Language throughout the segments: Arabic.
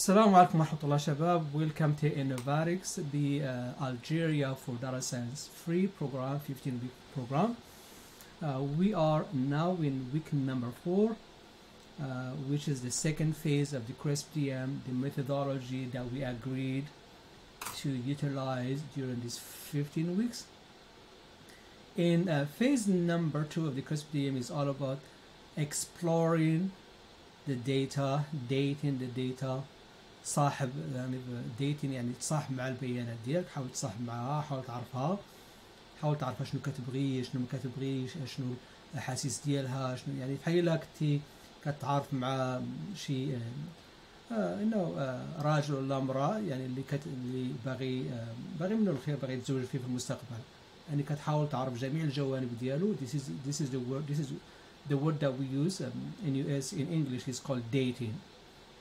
Assalamu alaikum warahmatullah shabab. Welcome to Innovarix, the uh, Algeria for Data Science free program, 15 week program. Uh, we are now in week number four, uh, which is the second phase of the CRESP-DM, the methodology that we agreed to utilize during these 15 weeks. In uh, phase number two of the CRESP-DM is all about exploring the data, dating the data, صاحب يعني ديتين يعني تصاحب مع البيانات ديالك حاول تصاحب معها حاول تعرفها. حاول تعرف شنو كتبغي شنو ما كتبغيش شنو الأحاسيس ديالها شنو يعني بحال إلا كنتي كتعارف مع شي آه إنه آه راجل ولا امرأة يعني اللي كت اللي باغي آه باغي منه الخير باغي يتزوج فيه في المستقبل. يعني كتحاول تعرف جميع الجوانب ديالو. This is this is the word this is the word that we use um, in US in English is called dating.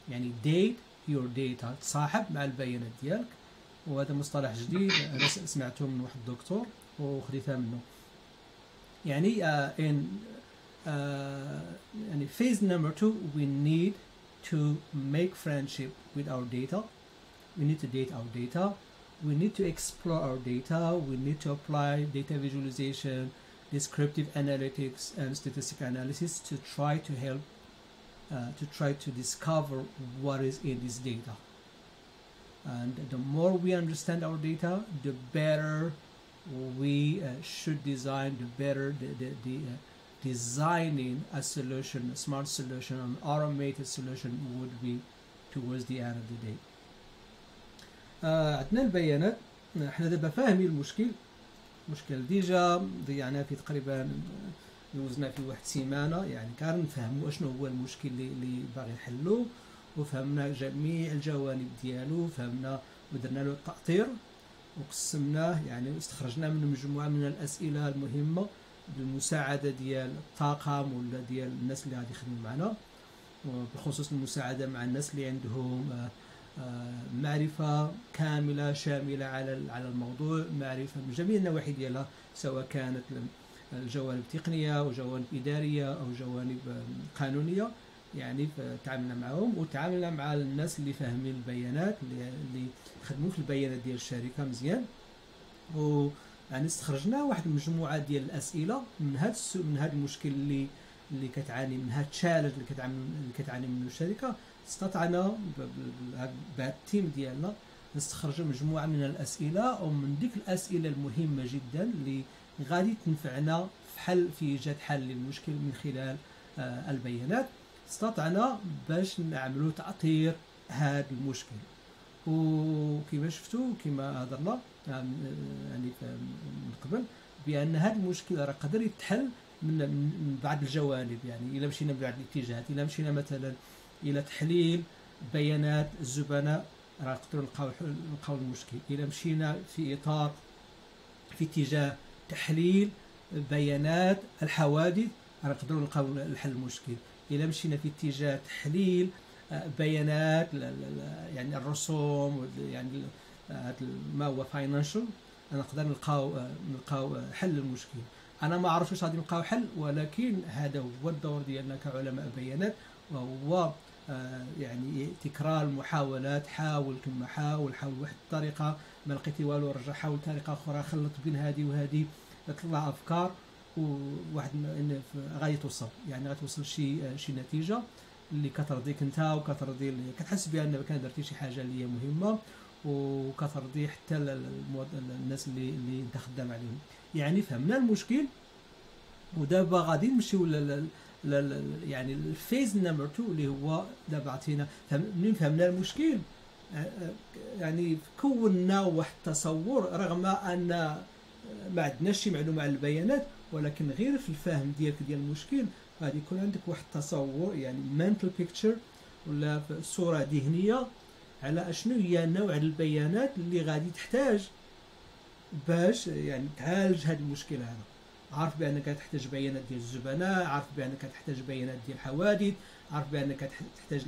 يعني date your data تصاحب مع البيانات ديالك وهذا مصطلح جديد أنا سمعته من واحد الدكتور وخديتها منه يعني uh, in uh, يعني phase number two we need to make friendship with our data we need to date our data we need to explore our data we need to apply data visualization descriptive analytics and statistical analysis to try to help uh, to try to discover what is in this data. And the more we understand our data, the better we uh, should design, the better the, the, the uh, designing a solution, a smart solution, an automated solution would be towards the end of the day. آه عندنا البيانات احنا دابا فاهمين المشكل المشكل ديجا ضيعنا فيه تقريبا دوزنا فيه واحد السيمانة يعني كنفهموا أشنو هو المشكل اللي, باغي نحلو وفهمنا جميع الجوانب ديالو فهمنا ودرنا له التأطير وقسمناه يعني استخرجنا من مجموعة من الأسئلة المهمة بالمساعدة ديال الطاقم ولا ديال الناس اللي غادي يخدموا معنا. وبخصوص المساعدة مع الناس اللي عندهم معرفة كاملة شاملة على على الموضوع معرفة من جميع النواحي ديالها سواء كانت الجوانب التقنية أو جوانب إدارية أو جوانب قانونية. يعني تعاملنا معهم وتعاملنا مع الناس اللي فاهمين البيانات اللي, خدموا في البيانات ديال الشركة مزيان. و يعني استخرجنا واحد المجموعة ديال الأسئلة من هذا من هذا المشكل اللي اللي كتعاني من هذا التشالنج اللي كتعاني اللي كتعاني منه الشركة. استطعنا بالتيم ديالنا نستخرج مجموعة من الأسئلة. ومن ديك الأسئلة المهمة جدا اللي غادي تنفعنا في حل في إيجاد حل للمشكل من خلال آه البيانات. استطعنا باش نعملوا تأطير هذا المشكل. وكما شفتوا كما هضرنا يعني من قبل بأن هذا المشكل راه قدر يتحل من بعض الجوانب. يعني إلا مشينا ببعض الاتجاهات إلا مشينا مثلا إلى تحليل بيانات الزبناء راه نقدروا نلقاو المشكل. إلا مشينا في إطار في اتجاه تحليل بيانات الحوادث راه نقدروا نلقاو الحل المشكل. إلا مشينا في اتجاه تحليل بيانات يعني الرسوم يعني ما هو فاينانشال نقدر نلقاو نلقاو حل المشكل. أنا ما عرفتش واش غادي نلقاو حل ولكن هذا هو الدور ديالنا كعلماء بيانات وهو يعني تكرار المحاولات حاول ثم حاول حاول واحد الطريقة ما لقيتي والو رجع حاول طريقة أخرى خلط بين هذه وهذه تطلع أفكار وواحد غادي توصل. يعني غتوصل شي شي نتيجة اللي كترضيك أنت وكترضي كتحس بأن كان درتي شي حاجة اللي هي مهمة وكترضي حتى الناس اللي اللي أنت خدام عليهم. يعني فهمنا المشكل؟ ودابا غادي نمشيو يعني ال phase number 2 اللي هو دابا عطينا. منين فهمنا المشكل؟ يعني كونا واحد التصور رغم أن ما عندناش شي معلومة على البيانات ولكن غير في الفهم ديالك ديال المشكل غادي يكون عندك واحد التصور يعني mental picture ولا صورة ذهنية على أشنو هي نوع البيانات اللي غادي تحتاج باش يعني تعالج هذا المشكل هذا. عارف بأنك تحتاج بيانات ديال الزبناء عارف بأنك تحتاج بيانات ديال الحوادث عارف بأنك تحتاج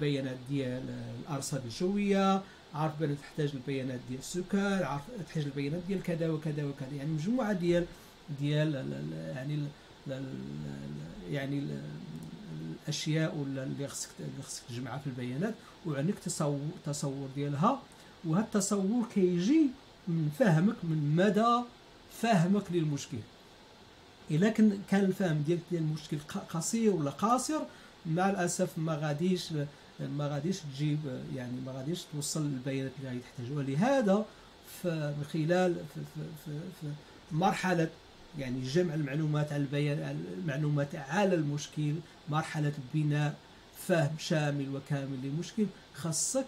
بيانات ديال الارصاد الجوية عارف بأنك تحتاج البيانات ديال السكر عارف تحتاج البيانات ديال كذا وكذا وكذا. يعني مجموعة ديال ديال يعني يعني الأشياء ولا اللي خصك اللي خصك تجمعها في البيانات وعندك تصور تصور ديالها. وهذا التصور كيجي من فهمك من مدى فهمك للمشكل. إلا كان الفهم ديالك ديال المشكل قصير ولا قاصر مع الأسف ما غاديش ما غاديش تجيب يعني ما غاديش توصل للبيانات اللي غادي تحتاج ولهذا من خلال في, في, في, في مرحلة يعني جمع المعلومات على البيان المعلومات على المشكل مرحلة بناء فهم شامل وكامل للمشكل خاصك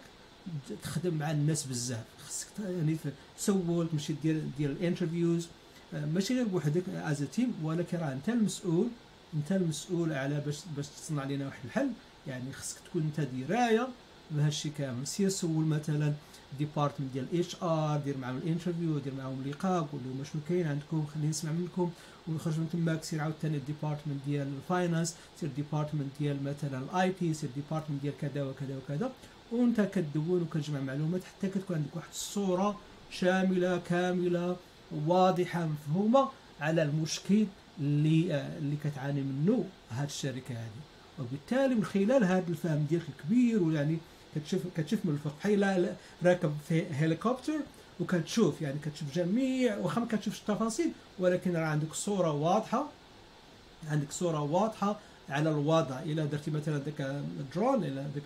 تخدم مع الناس بزاف. خاصك يعني تسول تمشي دير دير ال interviews آه، ماشي غير بوحدك as team ولكن راه انت المسؤول انت المسؤول على باش باش تصنع لنا واحد الحل. يعني خصك تكون انت درايه بهذا الشيء كامل. سير سول مثلا department ديال HR دير معاهم ال interview دير معاهم لقاء قول لهم شنو كاين عندكم خليني نسمع منكم. ونخرج من تماك سير عاوتاني ال department ديال ال finance سير department ديال مثلا ال IT سير department ديال كذا وكذا وكذا. وانت كتدون وكتجمع معلومات حتى كتكون عندك واحد الصورة شاملة كاملة واضحة مفهومة على المشكل اللي آه اللي كتعاني منه هذه الشركة هذه. وبالتالي من خلال هذا الفهم ديالك الكبير ويعني كتشوف كتشوف من الفوق بحال راكب في هليكوبتر وكتشوف يعني كتشوف جميع واخا ما كتشوفش التفاصيل ولكن راه عندك صورة واضحة عندك صورة واضحة على الوضع. إلى درتي مثلا ديك الدرون إلى ديك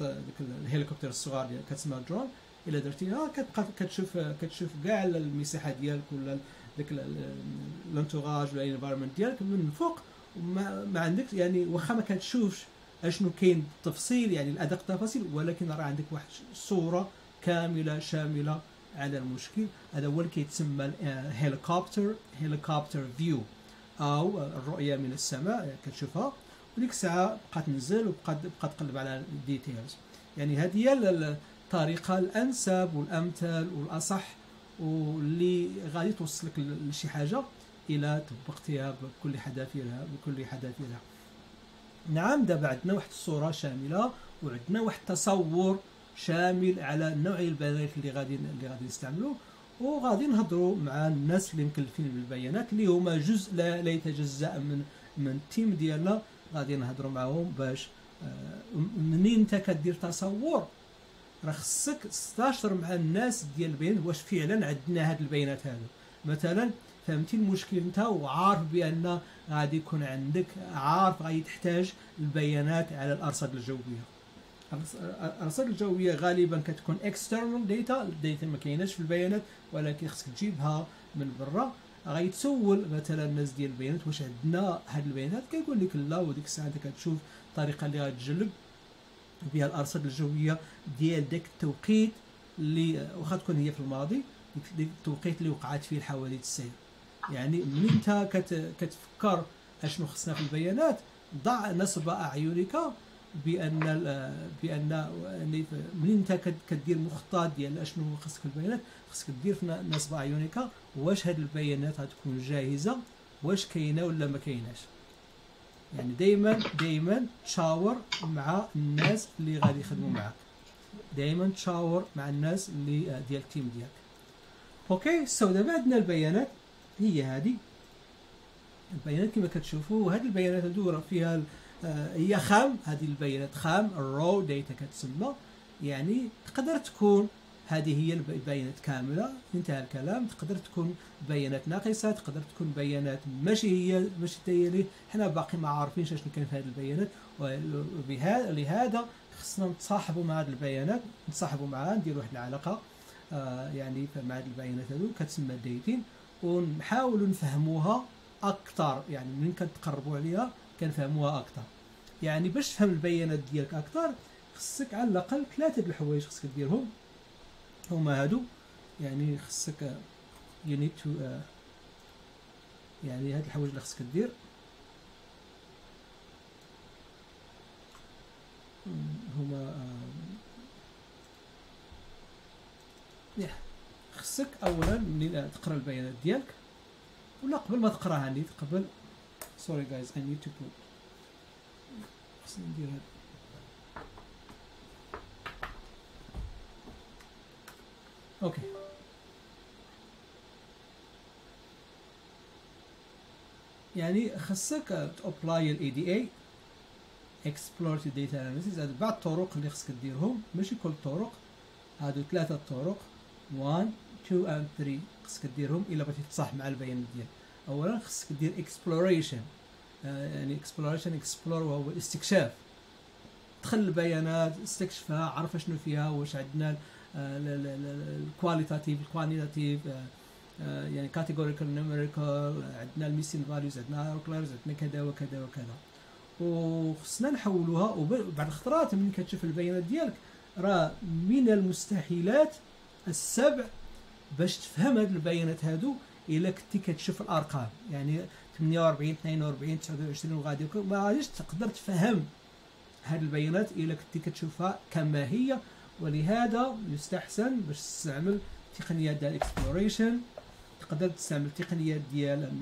ديك الهليكوبتر الصغار كتسمى درون إلى درتيها كتبقى كتشوف كتشوف كاع المساحة ديالك ولا ديك ال entourage ولا ال environment ديالك من الفوق وما ما عندك يعني واخا ما كتشوفش أشنو كاين بالتفصيل يعني الأدق التفاصيل ولكن راه عندك واحد صوره كاملة شاملة على المشكل. هذا هو اللي كيتسمى helicopter helicopter view أو الرؤية من السماء كتشوفها. وديك الساعة بقى تنزل وبقى بقى تقلب على ال details يعني هذه هي الطريقة الأنسب والأمثل والأصح واللي غادي توصلك لشي حاجة إلى طبقتها بكل حذافيرها بكل حذافيرها نعم دابا عندنا واحد الصورة شاملة وعندنا واحد التصور شامل على نوعيه البيانات اللي غادي اللي غادي نستعملوا وغادي نهضروا مع الناس اللي مكلفين بالبيانات اللي هما جزء لا, لا يتجزأ من من التيم ديالنا. غادي نهضروا معاهم باش آه، منين انت كدير تصور؟ راه خصك تستشر مع الناس ديال البيانات واش فعلا عندنا هاد البيانات هادو. مثلا فهمتي المشكل انت وعارف بأن غادي يكون عندك عارف غادي تحتاج البيانات على الأرصاد الجوية. الأرصاد الجوية غالبا كتكون external data ال data ما كايناش في البيانات ولكن خصك تجيبها من برا. غيتسول مثلا الناس ديال البيانات واش عندنا هاد البيانات. كيقول لك لا وديك الساعة أنت كتشوف الطريقة اللي غتجلب بها الأرصاد الجوية ديال داك التوقيت اللي واخا تكون هي في الماضي ديك التوقيت اللي وقعت فيه الحوادث السير. يعني من انت كتفكر أشنو خصنا في البيانات ضع نصب أعينك بأن بأن يعني من انت كدير مخطط ديال أشنو خصك في البيانات خصك دير في نصب أعينك واش هاد البيانات غتكون جاهزة واش كاينة ولا ما كايناش. يعني دائما دائما تشاور مع الناس اللي غادي يخدموا معك دائما تشاور مع الناس اللي ديال ال team ديالك. okay so دابا عندنا البيانات. هي هذه البيانات كما كتشوفوا هذه البيانات هذو فيها آه، هي خام. هذه البيانات خام. ال raw data كتسمى. يعني تقدر تكون هذه هي البيانات كاملة. انتهى الكلام. تقدر تكون بيانات ناقصة تقدر تكون بيانات ماشي هي ماشي هي حنا باقي ما عارفينش شنو كاين في هذه البيانات. ولهذا خصنا نتصاحبوا مع هذه البيانات نتصاحبوا معها نديروا واحد العلاقة آه يعني مع هذه البيانات هذو كتسمى ديتين ونحاولوا نفهموها أكثر يعني من كنتقربوا عليها كنفهموها أكثر يعني باش تفهم البيانات ديالك أكثر خصك على الأقل ثلاثة الحوايج خصك ديرهم. هما هادو يعني خصك you need to uh, يعني هاد الحوايج اللي خصك دير. هما yeah. خصك اولا ملي تقرأ البيانات ديالك. ولا قبل ما تقراها نيت قبل. sorry guys I need to put خصني ندير هاد. أوكي. يعني خصك ت apply ال EDA explorative data analysis. هذو بعض الطرق اللي خصك ديرهم. ماشي كل الطرق هادو ثلاثة طرق. 1 2 and 3 خصك ديرهم إلا بغيتي تصاحب مع البيانات ديالك. اولا خصك دير exploration. آه يعني exploration explore وهو الاستكشاف دخل البيانات استكشفها عرف شنو فيها واش عندنا. ال qualitative ال quantitative يعني categorical numerical عندنا ال missing values عندنا irregulars عندنا كذا وكذا وكذا. وخصنا نحولوها وبعد الخطرات ملي كتشوف البيانات ديالك راه من المستحيلات السبع باش تفهم هاد البيانات هادو إلا كنتي كتشوف الأرقام. يعني 48 42 29 وغادي ما غاديش تقدر تفهم هاد البيانات إلا كنتي كتشوفها كما هي. ولهذا يستحسن باش تستعمل تقنيات ديال ال exploration تقدر تستعمل تقنيات ديال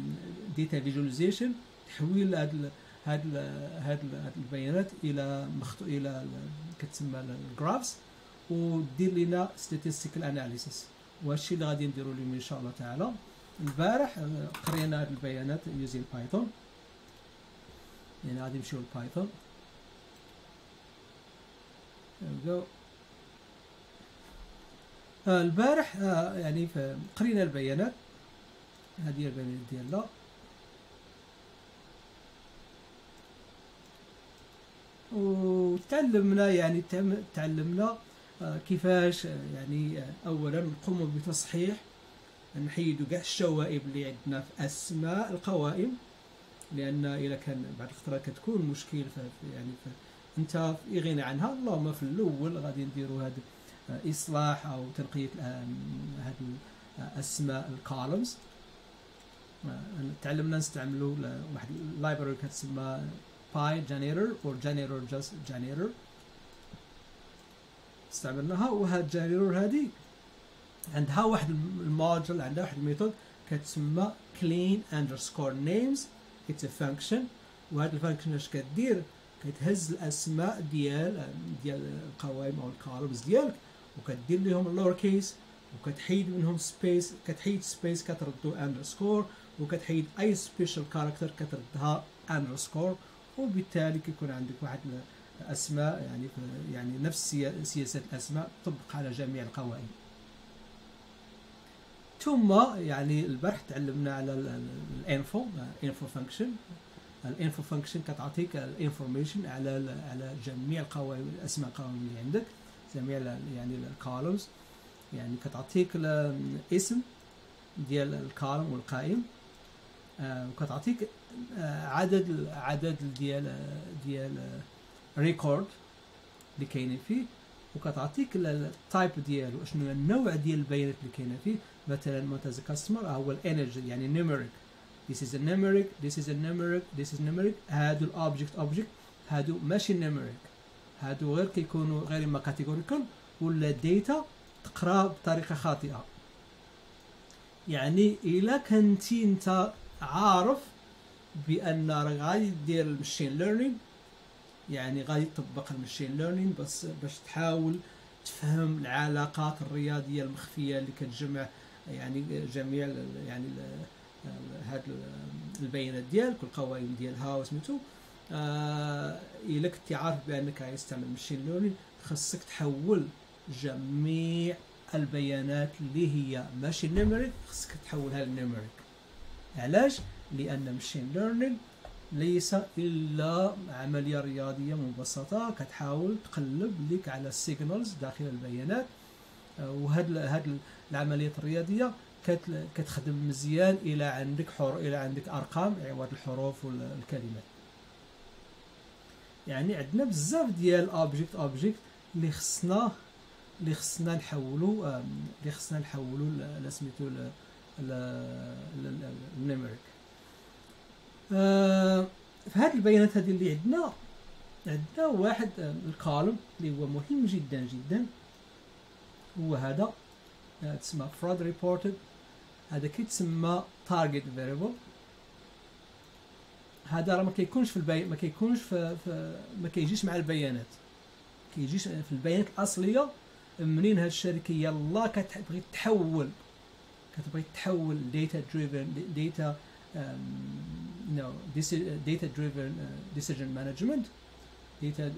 data visualization تحويل هاد هاد هاد هاد البيانات إلى مخطو إلى كتسمى ال graphs ودير لنا statistical analysis. وهادشي اللي غادي نديرو اليوم إن شاء الله تعالى. البارح قرينا هاد البيانات using Python يعني غادي نمشيو لبايثون آه البارح آه يعني قرينا البيانات. هذه البيانات ديالنا. وتعلمنا يعني تعلمنا آه كيفاش يعني آه اولا نقوم بتصحيح نحيدوا كاع الشوائب اللي عندنا في أسماء القوائم. لأن اذا كان بعد الفترة كتكون مشكل يعني أنت في غنى عنها اللهم في الأول غادي نديروا هذا إصلاح أو تنقية هذه اسماء ال columns تعلمنا نستعملوا واحد ال library كتسمى pyjanitor أو janitor just janitor استعملناها وهاد janitor هذه عندها واحد ال module عندها واحد ال method كتسمى clean underscore names. It's a function. وهاد ال function اش كدير؟ كتهز الأسماء ديال ديال القوائم أو ال columns ديالك. وكدير لهم ال lower case وكتحيد منهم space كتحيد space كتردو underscore وكتحيد أي special character كتردها underscore وبالتالي كيكون عندك واحد الأسماء يعني يعني نفس سياسة الأسماء تطبق على جميع القوائم. ثم يعني البارح تعلمنا على ال info info function. ال info function كتعطيك ال information على على جميع القوائم الأسماء القوائم اللي عندك. جميع يعني ال columns يعني كتعطيك الاسم ديال ال column والقائم. آه وكتعطيك آه عدد عدد ديال ديال record اللي كاينين فيه. وكتعطيك ال type ديالو شنو النوع ديال البيانات اللي كاينة فيه. مثلا months as customer هو integer يعني numeric this is a numeric this is a numeric this is numeric. هادو ال object object هادو ماشي numeric. هادو غير كيكونوا غير إما categorical ولا data تقرأ بطريقة خاطئة. يعني إلا كنتي أنت عارف بأن غادي دير ال machine learning يعني غادي تطبق ال machine learning بس باش تحاول تفهم العلاقات الرياضية المخفية اللي كتجمع يعني جميع يعني هاد البيانات ديالك والقوائم ديالها وسميتو. آه الا كنتي عارف بأنك عايز تعمل machine learning خاصك تحول جميع البيانات اللي هي ماشي numeric خاصك تحولها ل numeric علاش؟ لأن machine learning ليس إلا عملية رياضية مبسطة كتحاول تقلب لك على ال signals داخل البيانات. وهاد هاد العمليات الرياضية كتخدم مزيان إلى عندك حر إلى عندك أرقام عوض الحروف والكلمات يعني عندنا بزاف ديال object object اللي خصنا اللي خصنا نحولو اللي خصنا نحولو لسميتو ال numeric آه في هذه البيانات هذه اللي عندنا عندنا واحد ال column اللي هو مهم جدا جدا. هو هذا تسمى fraud reported. هذا كيتسمى target variable. هذا راه ما كيكونش في البي... ما كيكونش في, في... ما كيجيش مع البيانات. كيجيش آه، في البيانات الأصلية منين هاد الشركة؟ يلا كتبغي تحول. كتبغي تحول data driven data no data driven decision management data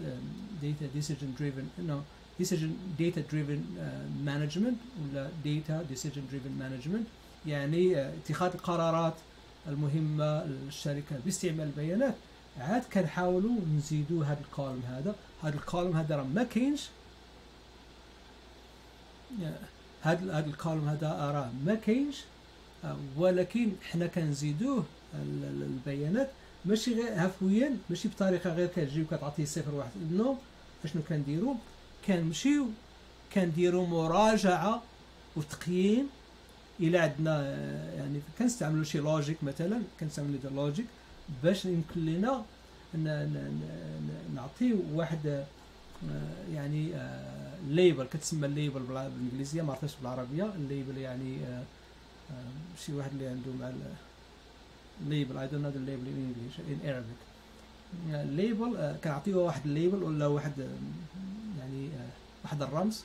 data decision driven no decision data driven management ولا data decision driven management يعني آه، اتخاذ القرارات. المهمة للشركة باستعمال البيانات. عاد كنحاولوا نزيدوا هذا الكولم هذا. هذا الكولم هذا راه ما كاينش. هذا هذا الكولم هذا راه ما كاينش. ولكن حنا كنزيدوه البيانات. ماشي غير عفويا ماشي بطريقة غير كتجي وكتعطي صفر واحد نو أشنو كنديرو؟ كنمشيو كنديرو مراجعة وتقييم إلى عندنا يعني كنستعملوا شي logic مثلا كنستعملوا the logic باش يمكن لنا نعطيو واحد يعني label كتسمى ال label بالإنجليزية ما عرفتش بالعربية. ال label يعني شي واحد اللي عنده مع label I don't know the label in English in Arabic. label كنعطيه واحد ال label ولا واحد يعني واحد الرمز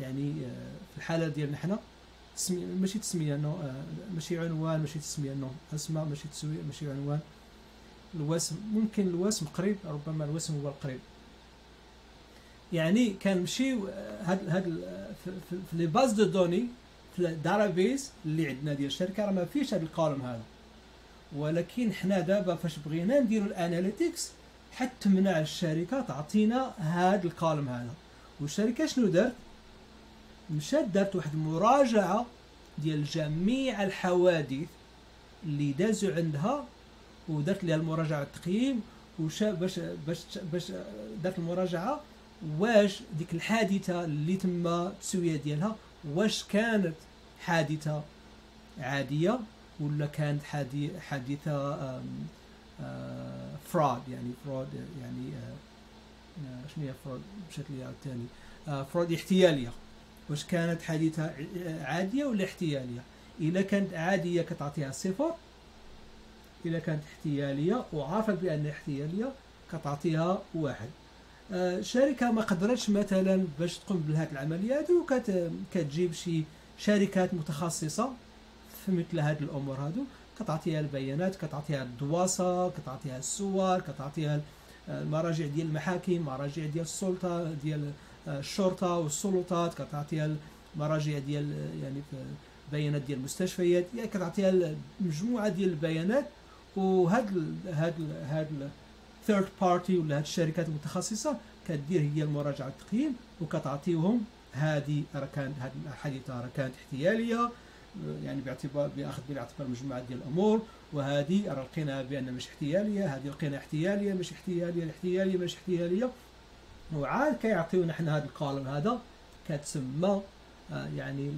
يعني في الحالة ديالنا حنا. ماشي تسمية إنه ماشي عنوان ماشي تسمية إنه أسماء ماشي تسوية ماشي عنوان. الوسم ممكن الوسم قريب ربما الوسم هو القريب. يعني كنمشيو هاد هاد في les bases de données في ال database اللي عندنا ديال الشركة راه ما فيش هاد ال colonne هذا. ولكن حنا دابا فاش بغينا نديرو ال analytics حتى تمنع الشركة تعطينا هاد ال colonne هذا. والشركة شنو دارت مشات دارت واحد المراجعة ديال جميع الحوادث اللي دازوا عندها ودارت لها المراجعة التقييم وشا باش باش باش دارت المراجعة واش ديك الحادثة اللي تم التسوية ديالها واش كانت حادثة عادية ولا كانت حادثة فراد يعني فراد يعني شنو هي فراد بشكل ثاني فراد احتيالية. واش كانت حادثه عادية ولا احتيالية؟ اذا كانت عادية كتعطيها صفر اذا كانت احتيالية وعارفه بأن احتيالية كتعطيها واحد. آه شركة ما قدرتش مثلا باش تقوم بهذه العمليات وكتجيب شي شركات متخصصة في مثل هذه الأمور هادو. كتعطيها البيانات كتعطيها الدوسيات كتعطيها الصور كتعطيها المراجع ديال المحاكم مراجع ديال السلطة ديال الشرطة والسلطات كتعطيها المراجع ديال يعني بيانات ديال المستشفيات يعني كتعطيها مجموعة ديال البيانات وهاد هاد هاد third party ولا هاد الشركات المتخصصة كدير هي المراجعة التقييم وكتعطيهم هذه راه كانت هذه الحادثه راه كانت احتيالية يعني باعتبار بأخذ بالاعتبار مجموعة ديال الأمور وهذه راه لقيناها بان مش احتيالية هذه لقينا احتيالية مش احتيالية الاحتياليه مش احتيالية. وعاد كيعطيونا حنا هذا ال column هذا كتسمى آه يعني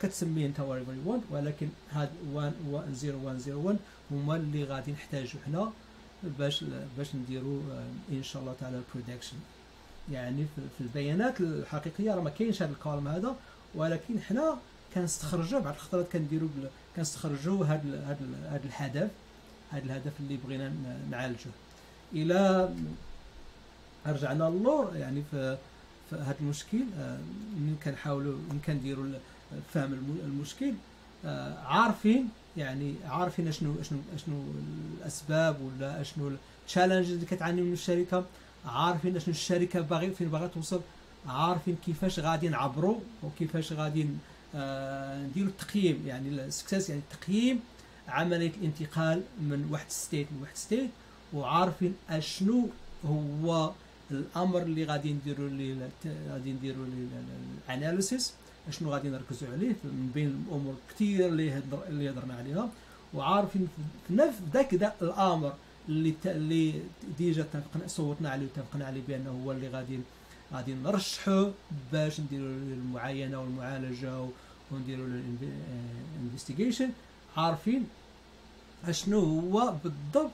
كتسميه انت ou review ولكن هاد 10101 هما اللي غادي نحتاجو حنا باش باش نديرو آه إن شاء الله تعالى ال prediction يعني في البيانات الحقيقية راه ما كاينش هذا الكولم هذا ولكن حنا كنستخرجوا بعض الخطرات كنديروا كنستخرجوا هذا هذا هذا الهدف هذا الهدف اللي بغينا نعالجه إلى رجعنا للور يعني في هذا المشكل من كنحاولوا من كنديروا فهم المشكل عارفين يعني عارفين شنو شنو شنو الأسباب ولا شنو ال challenges اللي كتعاني من الشركة عارفين شنو الشركة باغي فين باغا توصل عارفين كيفاش غادي نعبروا وكيفاش غادي نديروا التقييم يعني ال success يعني تقييم عملية الانتقال من واحد state لواحد state وعارفين أشنو هو الامر اللي غادي نديروا اللي غادي نديروا ال analysis اشنو غادي نركزوا عليه من بين الأمور كثير اللي هدر اللي هضرنا عليها. وعارفين في ذاك الامر اللي اللي déjà اتفقنا صوتنا عليه واتفقنا عليه بأنه هو اللي غادي غادي نرشحوا باش نديروا المعاينة والمعالجة ونديروا ال investigation عارفين اشنو هو بالضبط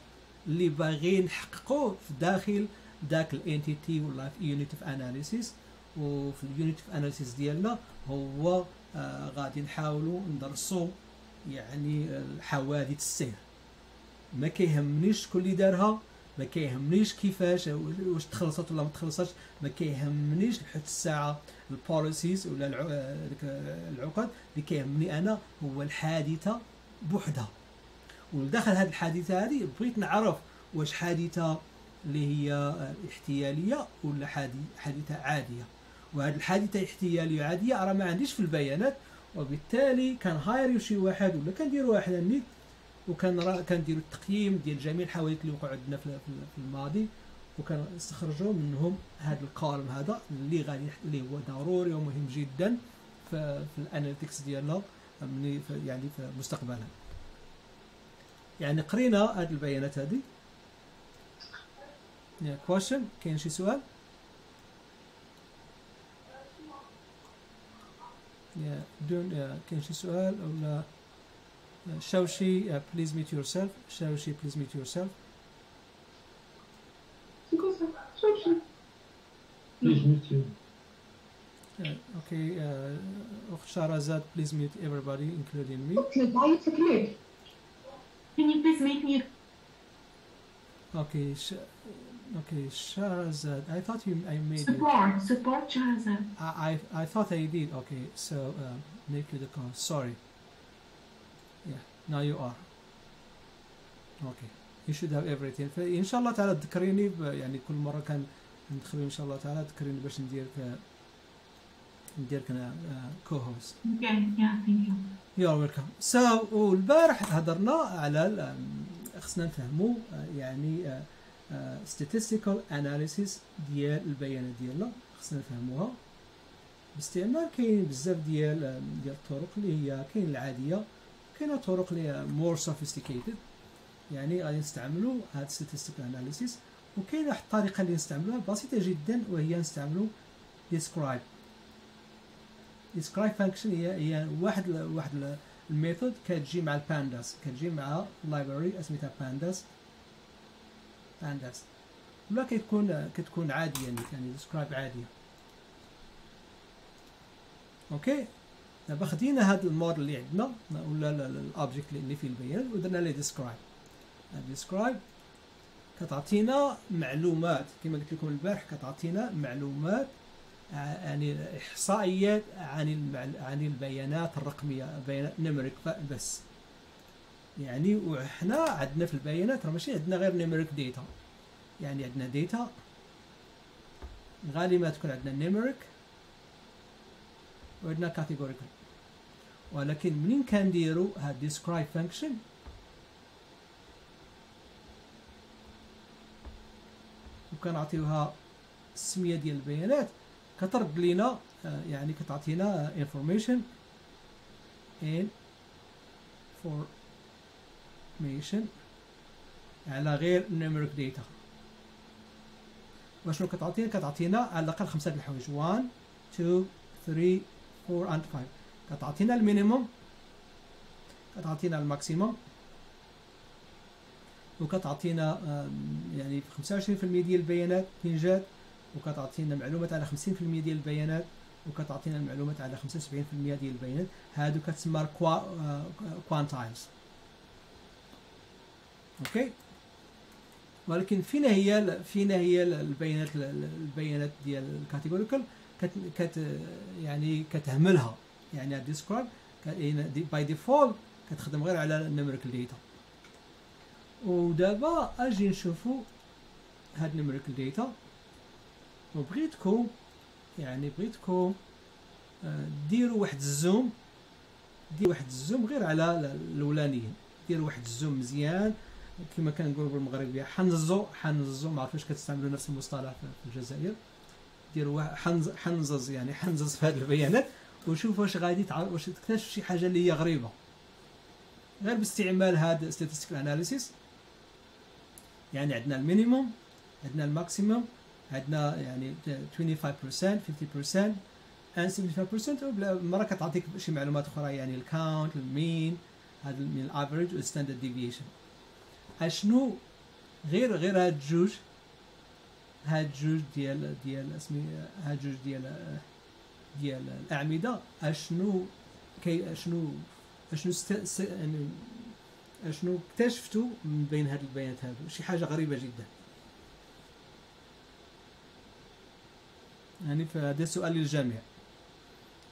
اللي باغيين نحققوه في داخل ذاك ال entity ولا في of analysis وفي ال unit of analysis ديالنا هو آه غادي نحاولوا ندرسوا يعني الحوادث السير. ما كيهمنيش شكون اللي دارها ما كيهمنيش كيفاش واش تخلصت ولا ما تخلصتش ما كيهمنيش لحد الساعة البوليسيز ولا العقد. اللي كيهمني أنا هو الحادثة بوحدها. ولداخل هذه الحادثة هذه بغيت نعرف واش حادثة اللي هي احتياليه ولا حادثة عادية. وهذه الحادثة احتياليه عادية راه ما عنديش في البيانات وبالتالي كان هاير شي واحد ولا كنديروا واحد النيت وكان كنديروا التقييم ديال جميع الحوادث اللي وقعوا عندنا في الماضي وكنستخرجوا منهم هذا الكولم هذا اللي غادي اللي هو ضروري ومهم جدا في, في الاناليتكس ديالنا يعني في مستقبلا يعني قرينا هذه البيانات هذه yeah, question كاين شي سؤال yeah, دون yeah, كاين شي سؤال ولا uh, شوشي uh, please mute yourself شوشي please mute yourself Please meet you. uh, okay uh, أخت شهرزاد please mute everybody including me Click, why you click? Can you please make me okay sh okay Shahrazad I thought you I made support? Support Charizard. I, I I thought I did. Okay, so uh, make you the call. Sorry. Yeah, now you are. Okay, you should have everything. فإن شاء الله تعالى تذكريني يعني كل مرة كان ندخل إن شاء الله تعالى تذكريني باش نديرك أنا كو هوست. Okay, yeah, thank you. يور ويلكم سو والبارح هضرنا على um, خصنا نفهموا uh, يعني uh, uh, statistical analysis ديال البيانات ديالنا خصنا نفهموها. باستعمال كاين بزاف ديال um, ديال الطرق اللي هي كاين العادية كاينة طرق اللي هي more sophisticated. يعني غادي نستعملوا هاد statistical analysis وكاينة واحد الطريقة اللي نستعملوها بسيطة جدا وهي نستعملوا describe. Describe function هي هي واحد واحد ال- ال method كتجي مع ال Pandas كتجي مع library اسميتها Pandas Pandas ولا كتكون كتكون عادية يعني describe عادية. أوكي؟ دابا خدينا هذا الموديل اللي عندنا ولا ال object اللي فيه البيانات ودرنا ليه describe. describe كتعطينا معلومات. كما قلت لكم البارح كتعطينا معلومات يعني إحصائيات عن عن البيانات الرقمية بيانات نمرك بس. يعني وحنا عندنا في البيانات راه ماشي عندنا غير نمرك ديتا يعني عندنا ديتا غالبا تكون عندنا نمرك وعندنا كاتيجوريكال ولكن منين كنديروا هاد describe function وكنعطيوها السمية ديال البيانات. كترد لينا يعني كتعطينا information information على غير numeric data. وشنو كتعطينا؟ كتعطينا على الأقل خمسة الحوايج 1 2 3 4 and 5 كتعطينا ال minimum كتعطينا ال maximum وكتعطينا يعني 25% ديال البيانات فين جات وكتعطينا معلومات على 50% ديال البيانات وكتعطينا المعلومات على 75% ديال البيانات. هادو كتسمى quantiles okay؟ ولكن فين هي فين هي البيانات البيانات ديال ال categorical كت, كت يعني كتهملها. يعني describe By default كتخدم غير على ال numerical data ودابا أجي نشوفو هاد ال numerical data وبغيتكم يعني بغيتكم آه، ديروا واحد ال zoom ديروا واحد ال zoom غير على ال- الأولانيين. ديروا واحد ال zoom مزيان. كما كنقولوا بالمغربية حنزو حنزو ما عرفتش كتستعملوا نفس المصطلح في الجزائر. ديروا حنز حنزز يعني حنزز في هذه البيانات وشوف واش غادي. واش تكتشف شي حاجة اللي هي غريبة. غير باستعمال هذا statistical analysis. يعني عندنا ال minimum عندنا ال maximum عندنا يعني 25% 50% and 75% وبلا- مرة كتعطيك شي معلومات أخرى يعني ال count ال mean هذا من ال average وال standard deviation اشنو غير غير هاد الجوج هاد الجوج ديال ديال اسمي هاد الجوج ديال ديال الأعمدة اشنو كي اشنو اشنو است... س... يعني اشنو اكتشفتوا من بين هاد البيانات هادو؟ شي حاجة غريبة جدا. يعني فهذا سؤال للجميع.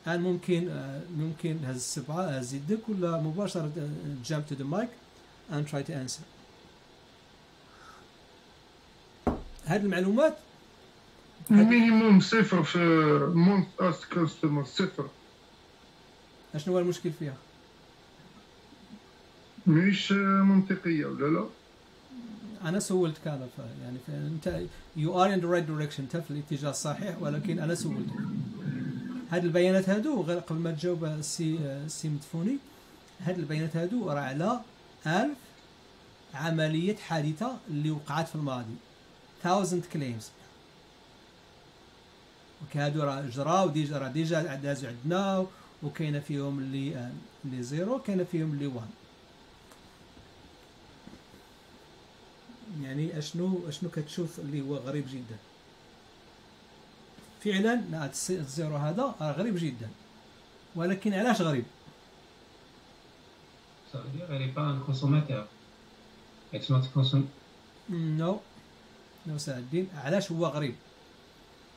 الآن ممكن ممكن هز الصبع هز يدك ولا مباشرة uh, jump to the mic and try to answer. هاد المعلومات؟ ال minimum صفر في month as customer صفر. أشنو هو المشكل فيها؟ مش منطقية ولا لا؟ أنا سولتك أنا يعني أنت you are in the right direction أنت في الاتجاه الصحيح ولكن أنا سولتك. هاد البيانات هادو غير قبل ما تجاوب السي السي مدفوني هاد البيانات هادو راه على 1000 عملية حادثة اللي وقعت في الماضي. 1000 claims okay هادو راه جراو déjà راه déjà دازو عندنا وكاينة فيهم اللي آه، اللي zero كاينة فيهم اللي 1 يعني اشنو أشنو كتشوف اللي هو غريب جدا؟ فعلا لا الس- ال zero هذا راه غريب جدا. ولكن علاش غريب؟ Ça veut dire elle n'est pas un consommateur. It's not consum- no no سعد الدين. علاش هو غريب؟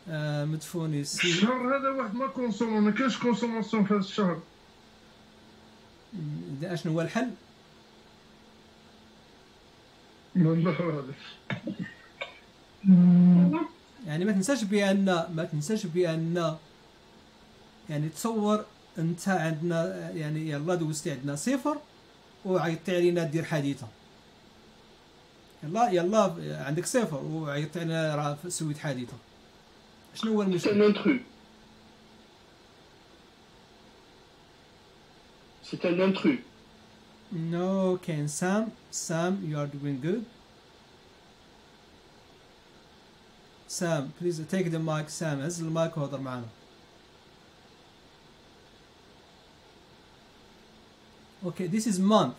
آه مدفوني السي الشهر هذا واحد ما consommant ما كاينش consommation في هذا الشهر. أشنو هو الحل؟ يعني ما تنساش بان ما تنساش بان يعني تصور أنت عندنا يعني يلا دوزتي عندنا صفر وعيطتي علينا دير حديثة. يلا يلا عندك سيفه وعيطت أنا راه سويت حادثة. شنو هو المشكل؟ سي ان انتخو سيت ان انتخو نو كان سام سام يو ار دوين جود سام please take the mic سام هز المايك وهضر معنا؟ okay this is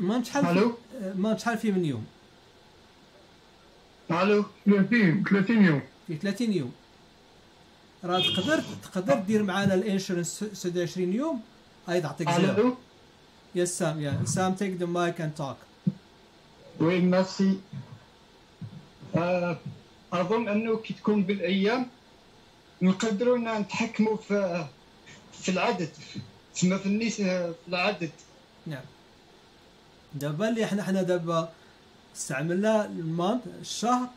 month month شحال في- ألو شحال فيه من يوم؟ ألو 30 30 يوم فيه 30 يوم. راه تقدر تقدر دير معنا ال insurance 26 يوم أيضا تعطيك zero. Yes, Sam. Yeah, Sam, take the mic and talk. oui merci آه، أظن أنه كي تكون بالأيام نقدروا نتحكموا في في العدد تسمى في الناس في العدد نعم دابا اللي إحنا حنا دابا استعملنا ال month الشهر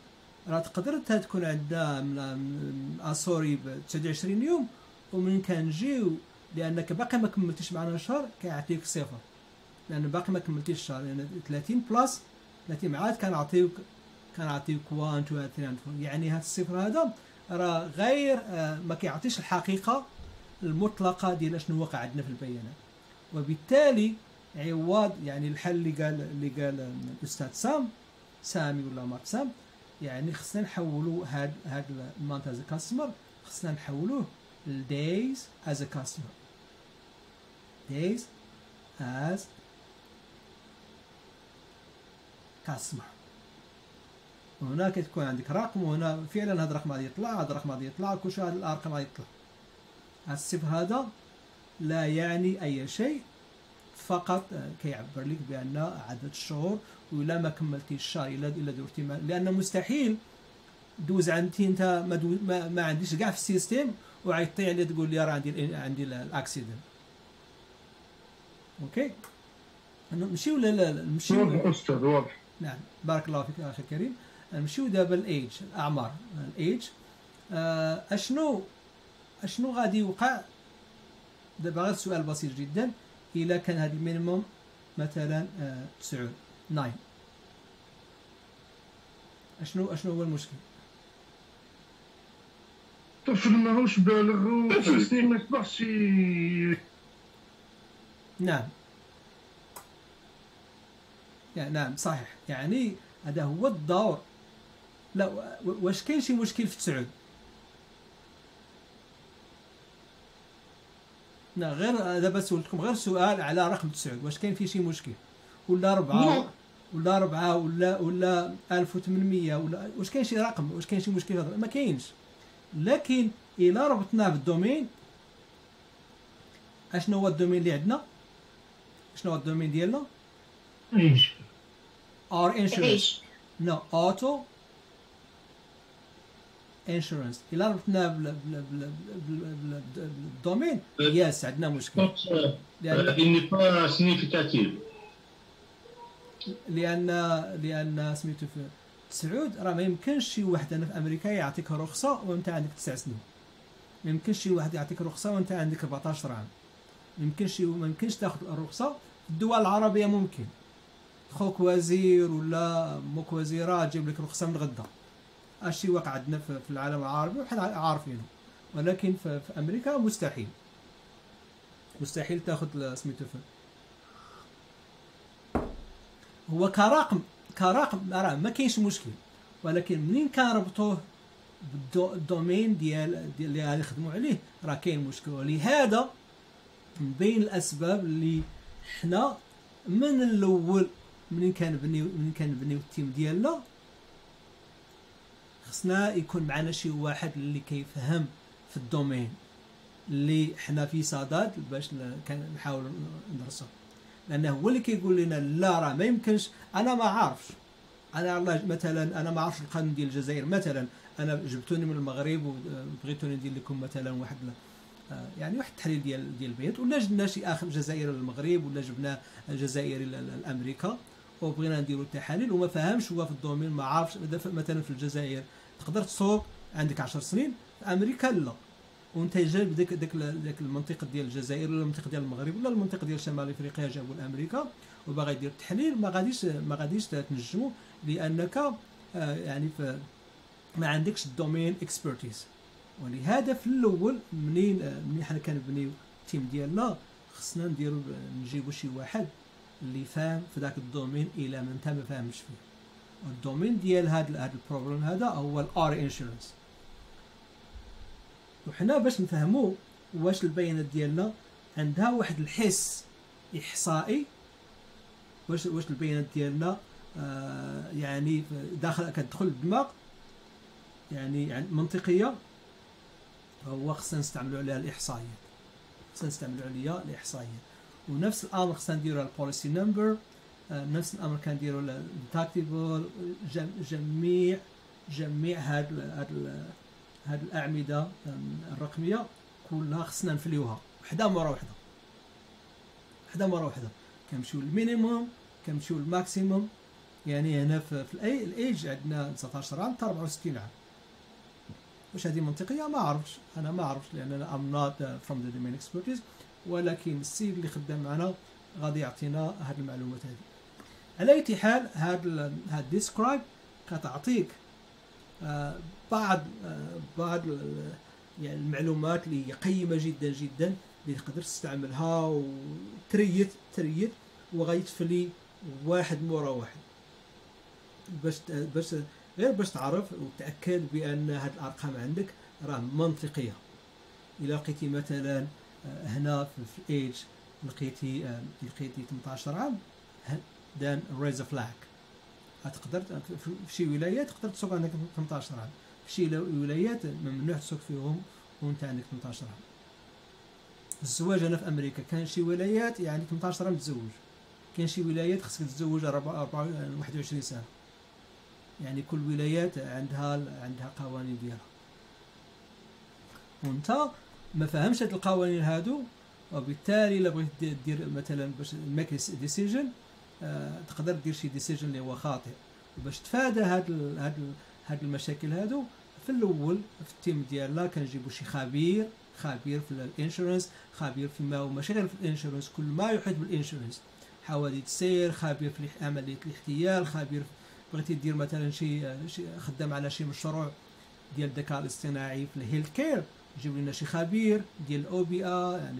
راه تقدر انت تكون عندها من- من- آه sorry ب 29 يوم ومن كنجيو لأنك باقي ما كملتيش معنا الشهر كيعطيك صفر. لأن باقي ما كملتيش الشهر لأن 30 plus 30 معاد كنعطيوك كنعطيوك 1 2 3 4 يعني هذا الصفر هذا راه غير آه، ما كيعطيش الحقيقة المطلقة ديال شنو وقع عندنا في البيانات. وبالتالي عوض يعني الحل اللي قال اللي قال الأستاذ سام سامي ولا مارك سام يعني خصنا نحولوا هاد هاد ال month as customer خصنا نحولوه ل days as customer days as customer وهنا كتكون عندك رقم وهنا فعلا هذا الرقم غادي يطلع هذا الرقم غادي يطلع كل شيء هذا الأرقام غادي يطلع. هذا الصفر هذا لا يعني أي شيء. فقط كيعبر لك بأن عدد الشهور ولا ما كملتيش الشهر إلا إلا درتي لأن مستحيل دوز عندي أنت ما, دو ما, ما عنديش كاع في ال system وعيطي علي تقول لي راه عندي عندي ال- ال accident. okay؟ نمشيو لا لا نمشيو واضح أستاذ واضح. نعم. بارك الله فيك أخي كريم نمشيو دابا الايج الأعمار. الايج آه، اشنو أشنو غادي يوقع؟ دابا غير سؤال بسيط جدا. الا كان هذا ال minimum مثلا آه، تسعود nine. أشنو أشنو هو المشكل؟ طفل ماهوش بالغ سنين ما يصبحش ي- نعم. يعني نعم صحيح. يعني هذا هو الدور. لا و- واش كاين شي مشكل في تسعود لا غير دابا سولتكم غير سؤال على رقم تسعود. واش كاين فيه شي مشكل؟ ولا أربعة؟ لا. ولا أربعة؟ ولا ولا 1800 ولا واش كاين شي رقم؟ واش كاين شي مشكل هذا؟ ما كاينش. لكن إلا ربطناه بال domaine أشنو هو ال domaine اللي عندنا؟ شنو هو ال domaine ديالنا؟ إيش؟ our insurance. إيش؟ no auto insurance إلا ربطنا بال- بال- بال- بال- بال- بال domaine yes عندنا مشكل Donc, euh, لأن. لأن لأن سميتو في تسعود راه ما يمكنش شي واحد أنا في أمريكا يعطيك رخصة وأنت عندك تسع سنين. ما يمكنش شي واحد يعطيك رخصة وأنت عندك 14 عام ما يمكنش ما يمكنش تاخذ الرخصة في الدول العربية ممكن. خوك وزير ولا موك وزيرة تجيب لك رخصة من غدا. هادشي واقع عندنا في العالم العربي وحنا عارفينه. ولكن في, أمريكا مستحيل. مستحيل تأخذ سميتو هو كرقم كرقم راه ما كاينش مشكل. ولكن منين كنربطوه بال domaine ديال اللي غادي يخدموا عليه؟ راه كاين مشكل. ولهذا من بين الأسباب اللي حنا من الأول منين كنبنيو منين كنبنيو ال team ديالنا خصنا يكون معنا شي واحد اللي كيفهم في الدومين اللي حنا في صدد باش كنحاولوا ندرسه لأنه هو اللي كيقول لنا لا راه ما يمكنش أنا ما عارفش. أنا الله مثلا أنا ما عارفش القانون ديال الجزائر مثلا أنا جبتوني من المغرب وبغيتوني ندير لكم مثلا واحد آه، يعني واحد التحليل ديال ديال البيت. ولا جبنا شي آخر جزائري للمغرب ولا جبنا جزائري لأمريكا وبغينا نديروا التحاليل. وما فهمش هو في ال domaine ما عارفش مثلا في الجزائر. تقدر تسوق عندك 10 سنين. في أمريكا لا. وأنت جايب ديك ديك ديك المنطقة ديال الجزائر ولا المنطقة ديال المغرب ولا المنطقة ديال شمال إفريقيا جابوا لامريكا وباغي يدير التحليل ما غاديش ما غاديش تنجمو لأنك آه، يعني ما عندكش ال domain expertise ولهذا في الأول منين آه، منين حنا كنبنيو ال team ديالنا خصنا نديرو نجيبو شي واحد اللي فاهم في ذاك ال domaine إلى ما انت ما فاهمش فيه. ال domaine ديال هذا هذا ال problem هذا هو ال our insurance وحنا باش نفهمو واش البيانات ديالنا عندها واحد الحس إحصائي واش واش البيانات ديالنا آه يعني داخل كتدخل الدماغ يعني, يعني منطقية. هو خصنا نستعملوا عليها الإحصائيات خصنا نستعملوا عليها الإحصائيات. ونفس الامر خصنا نديرو ال policy number نفس الأمر كنديرو ال deductible جميع جميع هاد هاد هاد الأعمدة الرقمية كلها خصنا نفليوها. وحدة مرة وحدة. وحدة مرة وحدة. كنمشيو لل minimum كنمشيو لل maximum. يعني هنا في, في الايج عندنا 19 عام حتى 64 عام واش هذه منطقية؟ ما عرفتش. أنا ما عرفتش لأن أنا I'm not from the domain expertise ولكن السيد اللي خدام معنا غادي يعطينا هذه المعلومات هذه على أي حال هاد هاد describe كتعطيك آه بعض آه بعض يعني المعلومات اللي هي قيمة جدا جدا اللي تقدر تستعملها و treat treat وغيتفلي واحد مورا واحد. باش باش غير باش تعرف وتأكد بأن هاد الأرقام عندك راه منطقية. إلا لقيتي مثلا آه، هنا في الايج لقيتي لقيتي 18 عام then raise flag تقدر في شي ولايات تقدر تسوق عندك 18 عام. في شي ولايات ممنوع تسوق فيهم وانت عندك 18 عام. الزواج هنا في أمريكا كان شي ولايات يعني 18 عام تزوج. كاين شي ولايات خصك تتزوج 21 سنة. يعني كل ولايات عندها عندها قوانين ديالها. وانت ما فهمش هاد القوانين هادو وبالتالي الا بغيت دير مثلا باش make decision تقدر دير شي decision اللي هو خاطئ. وباش تفادى هاد هاد هاد المشاكل هادو في الأول في ال team ديالنا كنجيبو شي خبير خبير في ال insurance خبير فيما هو ماشي غير في ال insurance كل ما يحيط بال insurance. حوادث السير خبير في عملية الاحتيال خبير بغيتي دير مثلا شي شي خدام على شي مشروع ديال الذكاء الاصطناعي في ال health care جيب لنا شي خبير ديال الاو بي ا يعني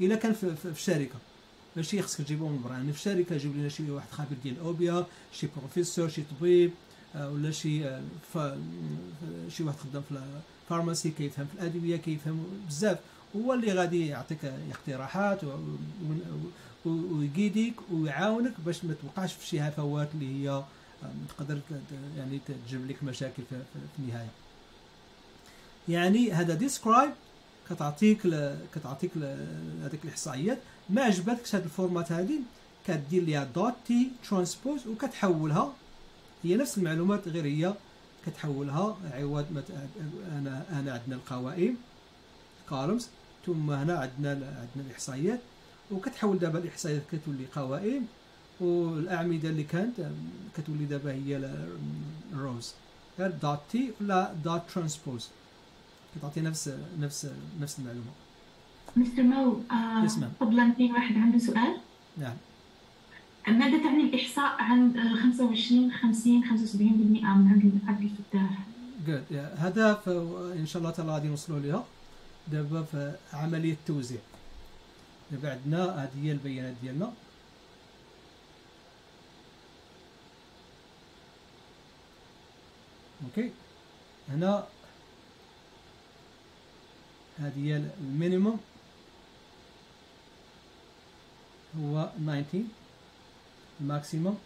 إلا كان في, في, في الشركة. ماشي خصك تجيبهم يعني في الشركة جيب لنا شي واحد خبير ديال الاو بي ا شي بروفيسور شي طبيب آه، ولا شي آه، شي واحد خدام في ال pharmacy كيفهم في الأدوية كيفهم بزاف. هو اللي غادي يعطيك اقتراحات ويقيديك ويعاونك باش ما توقعش في شي هفوات اللي هي تقدر يعني تجيب لك مشاكل في النهاية. يعني هذا describe كتعطيك كتعطيك هذيك الاحصائيات ما عجبتكش هذا ال format هذه كدير ليها dot T transpose وكتحولها هي نفس المعلومات غير هي كتحولها. عوض أنا أنا عندنا القوائم columns ثم هنا عندنا عندنا الاحصائيات وكتحول دابا الاحصائيات كتولي قوائم. والاعمده اللي كانت كتولي دابا هي rows غير dot T ولا dot transpose تعطي نفس نفس نفس المعلومة. Mister Mo آه. قبل في واحد عنده سؤال؟ نعم. ماذا تعني الإحصاء عن آه، 25 50 75% من عند عبد الفتاح؟ جود هذا ف- إن شاء الله تعالى غادي نوصلوا لها دابا في عملية التوزيع. دابا عندنا هذه هي البيانات ديالنا. أوكي هنا هذه هي ال minimum هو 19 ال maximum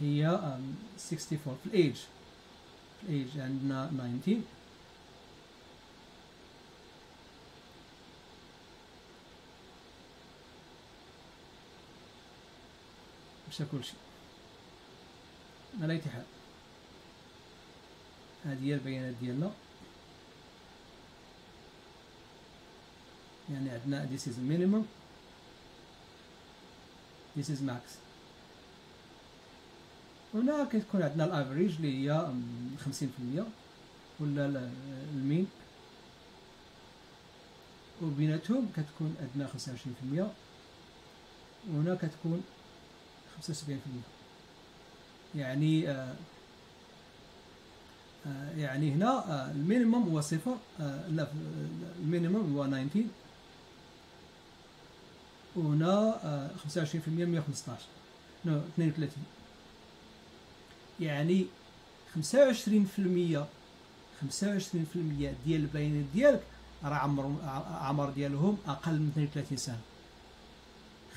هي um, 64 في الايج في الايج عندنا 19 مشى كل شيء. على اي حال هذه هي البيانات ديالنا. يعني عندنا this is minimum this is max. هنا كتكون عندنا ال average اللي هي أم، 50% ولا ال- ال mean. وبيناتهم كتكون عندنا 25% وهنا كتكون 75% يعني آه آه يعني هنا آه ال minimum هو صفر آه ال minimum هو 19 وهنا آه 25% 115 no 32 يعني 25% 25% ديال البيانات ديالك راه عمر عمر ديالهم أقل من 32 سنة.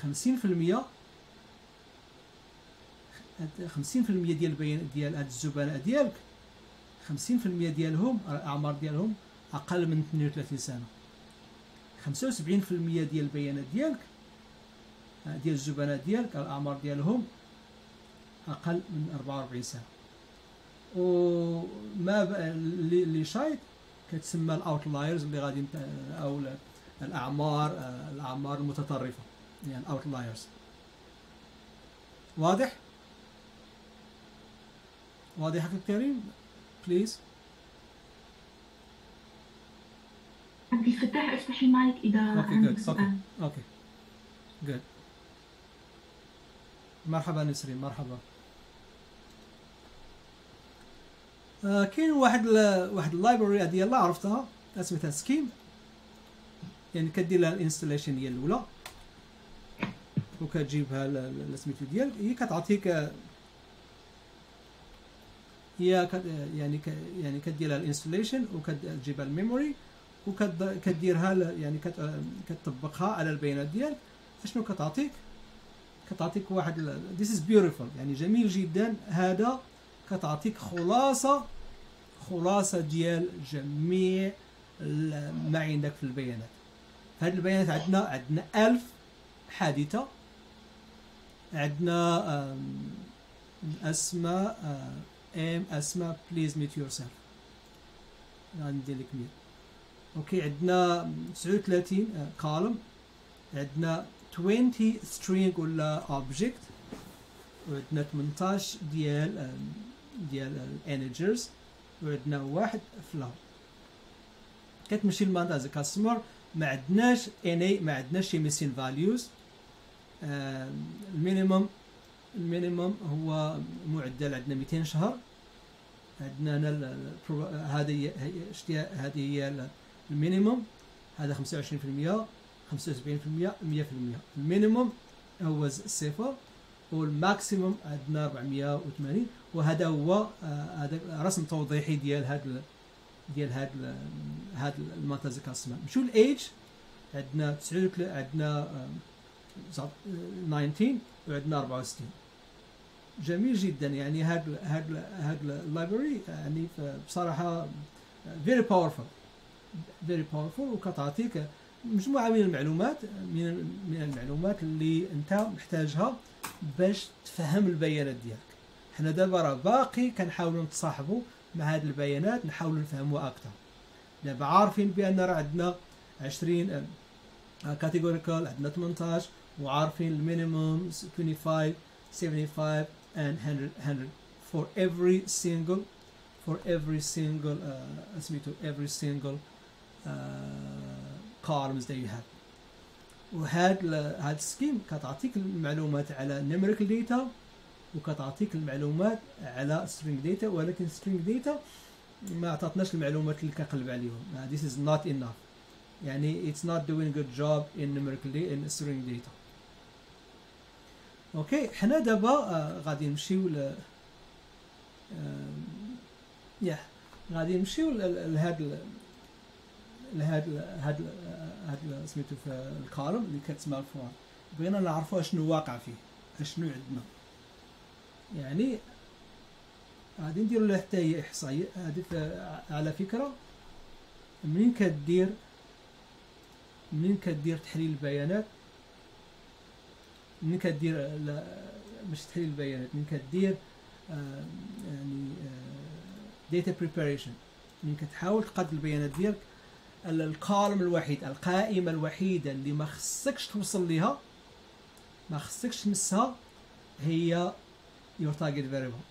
50% 50% ديال البيانات ديال هاد الزبناء ديالك 50% ديالهم الأعمار ديالهم أقل من 32 سنة. 75% ديال البيانات ديالك ديال الزبناء ديالك الاعمار ديالهم أقل من 44 سنة. وما اللي شايط كتسمى ال outliers اللي غادي أو ال- الأعمار الأعمار المتطرفة يعني ال outliers. واضح؟ واضح أخي الكريم؟ please عبد الفتاح افتح المايك إذا okay good أوكي okay good مرحبا نسرين مرحبا. آه كاين واحد ال واحد ال library هذه يلا عرفتها سميتها skim. يعني كدير لها ال installation هي الأولى. وكتجيبها ل- ل- سميتو ديالك. هي كتعطيك آه، هي كت يعني ك يعني كدير لها ال installation وكتجيبها ال memory وكديرها يعني كت- كتطبقها على البيانات ديالك. أشنو كتعطيك؟ كتعطيك واحد this is beautiful يعني جميل جدا. هذا كتعطيك خلاصة خلاصة ديال جميع ما عندك في البيانات. هاد البيانات عندنا عندنا ألف حادثة. عندنا آه، آم أسماء please mute yourself غندير لك ميت أوكي عندنا 39 كولوم عندنا 20 string ولا object. وعندنا 18 ديال ديال الانجرز وعندنا واحد فلاو كتمشي للماند از كاستمر ما عندناش اني ما عندناش شي ميسين فاليوز المينيموم المينيموم هو معدل عندنا 200 شهر. عندنا هنا هذه هذه هي ال- ال minimum هذا 25% 75% 100% ال minimum هو صفر وال maximum عندنا 480 وهذا هو آه، هذا رسم توضيحي ديال ال- ديال ال- هذا ال month as customer نمشيو الإيج؟ عندنا 9 عندنا آم، زع- 19 وعندنا 64 جميل جدا. يعني هاد هاد هاد ال library يعني بصراحة very powerful very powerful وكتعطيك مجموعة من المعلومات من المعلومات اللي أنت محتاجها باش تفهم البيانات ديالك. حنا دابا راه باقي كنحاولوا نتصاحبوا مع هاد البيانات نحاولوا نفهموها أكثر دابا عارفين بأن راه عندنا 20 categorical عندنا 18 وعارفين ال minimum 25 75 and 100 100 for every single for every single uh, سميتو every single uh, columns that you have وهاد هاد ال schema كتعطيك المعلومات على numerical data وكتعطيك المعلومات على string data ولكن string data ما عطاتناش المعلومات اللي كنقلب عليهم. Uh, this is not enough. يعني it's not doing a good job in numerical in string data. okay حنا دابا آه، غادي نمشيو ل يا غادي نمشيو لهاد لهاد ال- هاد سميتو في ال column اللي كتسمى الفور بغينا نعرفوا اشنو واقع فيه اشنو عندنا. يعني غادي نديرو له حتى هي إحصائية ف- على فكرة. منين كدير منين كدير تحليل البيانات؟ منين كدير لا مش تحليل البيانات؟ منين كدير آه، يعني data preparation منين كتحاول تقاد البيانات ديالك؟ ال- ال column الوحيد القائمه الوحيده اللي ما خصكش توصل ليها ما خصكش تمسها هي your target variable.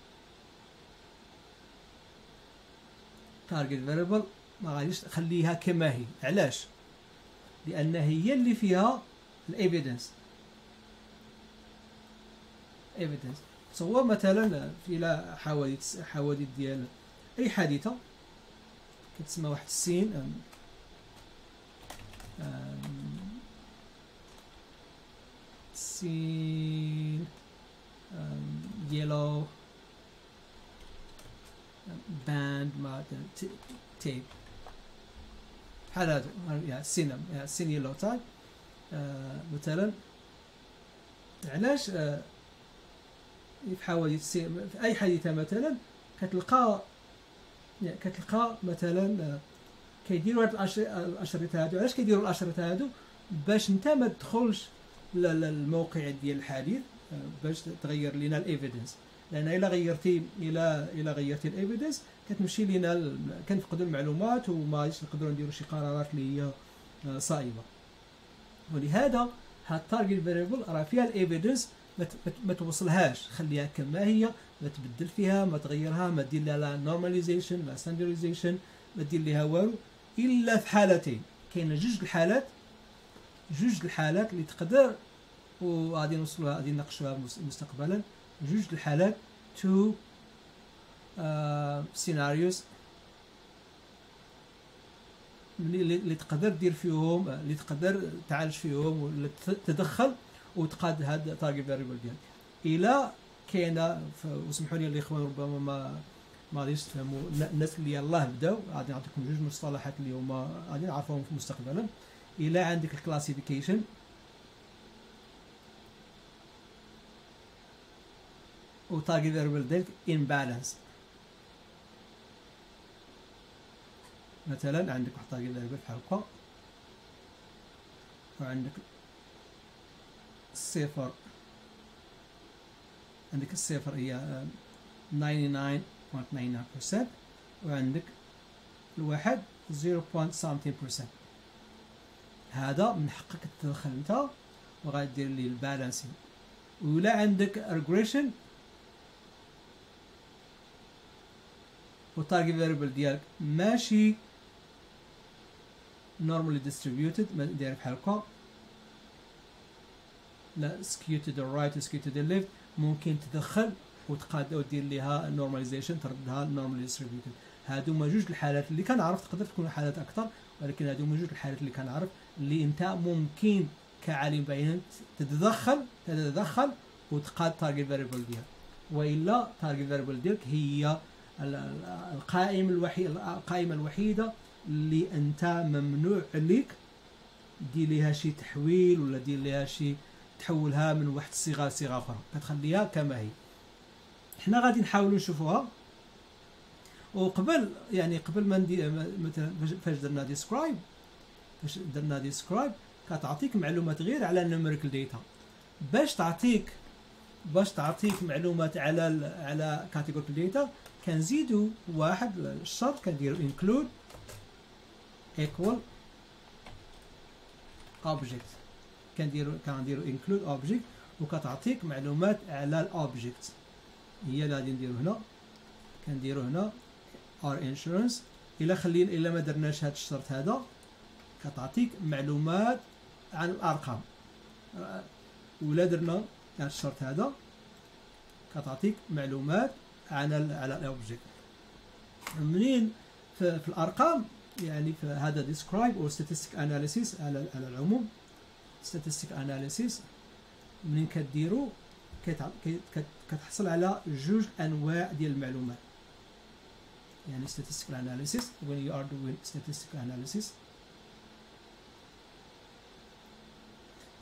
Target variable ما غاديش تخليها كما هي. علاش؟ لأن هي اللي فيها ال evidence evidence تصور مثلا في حوادث حوادث ديال أي حادثة كتسمى واحد ال scene أم أم سين يلو باند ما تيب بحال هادو يعني سين يلو تايب مثلا. علاش آه، في اي حادثه مثلا كتلقى يعني كتلقى مثلا آه، كيديروا هاد الاشرطه هادو؟ علاش كيديروا الاشرطه هادو؟ باش انت ما تدخلش للموقع ديال الحادث آه، باش تغير لنا ال evidence لأن إلا غيرتي إلى إلى غيرتي ال evidence كتمشي ال- كنفقدوا المعلومات وما نقدروا نديروا شي قرارات اللي هي آه، صائبة. ولهذا هاد ال target variable راه فيها ال evidence ما توصلهاش. خليها كما هي ما تبدل فيها ما تغيرها ما دير لها normalization لا standardization ما دير لها والو. إلا في حالتين. كاينة جوج الحالات جوج الحالات اللي تقدر وغادي نوصلوها غادي نناقشوها مس- مستقبلا. جوج الحالات two scenarios اللي اللي تقدر دير فيهم اللي تقدر تعالج فيهم ولا تدخل وتقاد هاد ال target variable ديالك. إلى كاينة وسمحوا لي الاخوان ربما ما ما غاديش تفهموا الناس اللي يلاه بداو غادي نعطيكم جوج مصطلحات اللي هما غادي نعرفوهم في المستقبل إلا عندك ال classification و target variable imbalanced مثلا عندك واحد target variable بحال هكا. وعندك الصفر عندك الصفر هي آه، 99 0.9% وعندك الواحد 0. something% هذا من حقك تدخل انت وغادير لي ال balancing. ولا عندك regression وال target variable ديالك ماشي normally distributed ما داير بحال هكا. لا skewed to the right skewed to the left ممكن تدخل وتقاد ودير ليها normalization تردها distributed. هادو هما جوج الحالات اللي كنعرف تقدر تكون حالات أكثر ولكن هادو هما جوج الحالات اللي كنعرف اللي أنت ممكن كعالم بيانات تتدخل تتدخل وتقاد target variable ديالك وإلا target variable ديالك هي ال- ال- القائمه الوحيده القائمة الوحيدة اللي أنت ممنوع عليك دير ليها شي تحويل ولا دير ليها شي تحولها من واحد الصيغه لصيغة أخرى. كتخليها كما هي. حنا غادي نحاولوا نشوفوها. وقبل يعني قبل ما ندير مثلا فاش- درنا describe فاش درنا describe كتعطيك معلومات غير على ال numerical data باش تعطيك باش تعطيك معلومات على على categorical data كنزيدوا واحد الشرط كنديروا include equal object. كنديروا كنديروا include object وكتعطيك معلومات على ال object هي اللي غادي نديرو هنا. كنديرو هنا our insurance إلا خلينا إلا ما درناش هذا الشرط هذا كتعطيك معلومات عن الأرقام. ولا درنا هذا الشرط هذا كتعطيك معلومات عن على الاوبجيكت منين في, في الأرقام؟ يعني في هذا describe or statistic analysis على على العموم. Statistic analysis. منين كديروا كتحصل على جوج انواع ديال المعلومات يعني statistical analysis when you are doing statistical analysis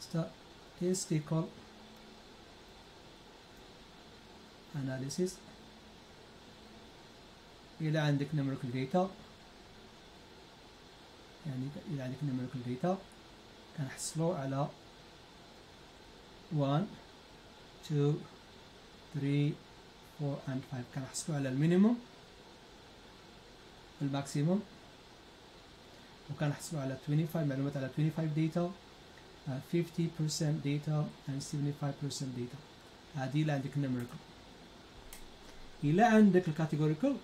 statistical analysis إلى عندك numerical data يعني إلى عندك numerical data كنحصلوا على 1 2 3 4 and 5 كنحصلوا على ال minimum ال maximum وكنحصلوا على 25 معلومات على 25 data. Uh, 50% data and 75% data. هذه اللي عندك numerical. إلى عندك ال categorical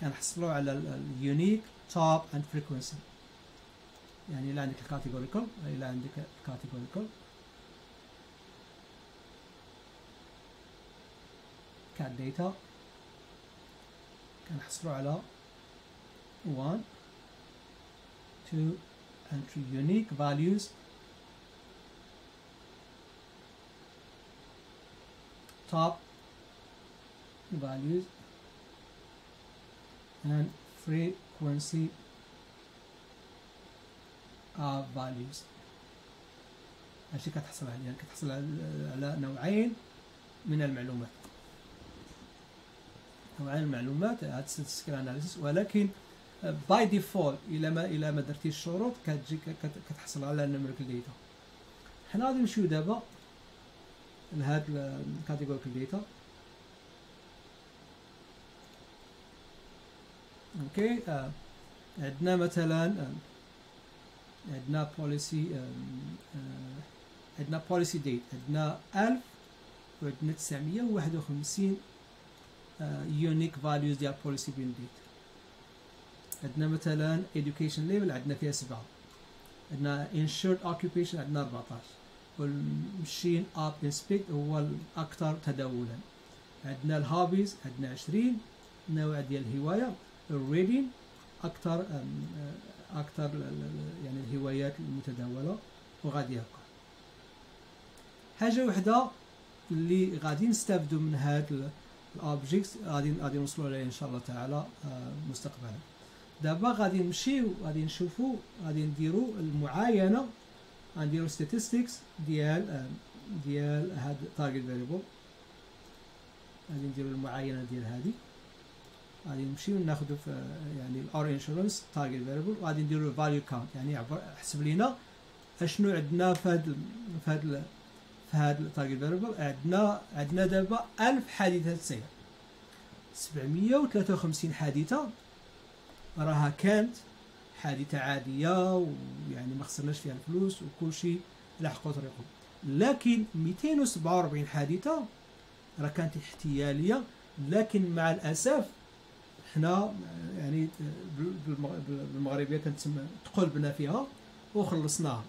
كنحصلوا على ال unique top and frequency يعني إلى عندك ال categorical إلى عندك ال categorical cat data كنحصلوا على 1 2 and 3 unique values. Top values and frequency of values. هادشي كتحصل عليه يعني كتحصل على نوعين من المعلومات. نوعين المعلومات هاد statistical analysis ولكن by default إلى ما إلى ما درتيش الشروط كتجي كت- كتحصل على numerical data حنا غادي نمشيو دابا لهاد ال categorical data أوكي. عندنا مثلا آه. عندنا policy عندنا policy date عندنا 1000 وعندنا 951 unique values ديال policy bind date عندنا مثلا education level عندنا فيها سبعة. عندنا insured occupation عندنا 14 و machine op inspct هو الأكثر تداولا. عندنا ال hobbies عندنا 20 نوع ديال الهواية ال reading أكثر أم، آه، أكثر يعني الهوايات المتداولة وغادي هكا حاجة وحدة اللي غادي نستافدوا من هاد الاوبجيكتس غادي غادي نوصلوا لها إن شاء الله تعالى آه، مستقبلا. دابا غادي نمشيو غادي نشوفوا غادي نديروا المعاينة غنديروا statistics ديال آه، ديال هاد target variable. غادي نديروا المعاينة ديال هذه غادي نمشيو ناخذوا في آه، يعني ال our insurance target variable وغادي نديروا ال value count يعني حسب لينا أشنو عندنا في هاد في هاد في هاد ال target variable عندنا عندنا دابا 1000 حادثة سير. 753 حادثة. راها كانت حادثة عادية ويعني ما خسرناش فيها الفلوس وكل شيء لحقوا طريقهم لكن 247 حادثة راه كانت احتيالية. لكن مع الأسف حنا يعني بال- بالمغ- بالمغربية كنتسمى تقلبنا فيها وخلصناها.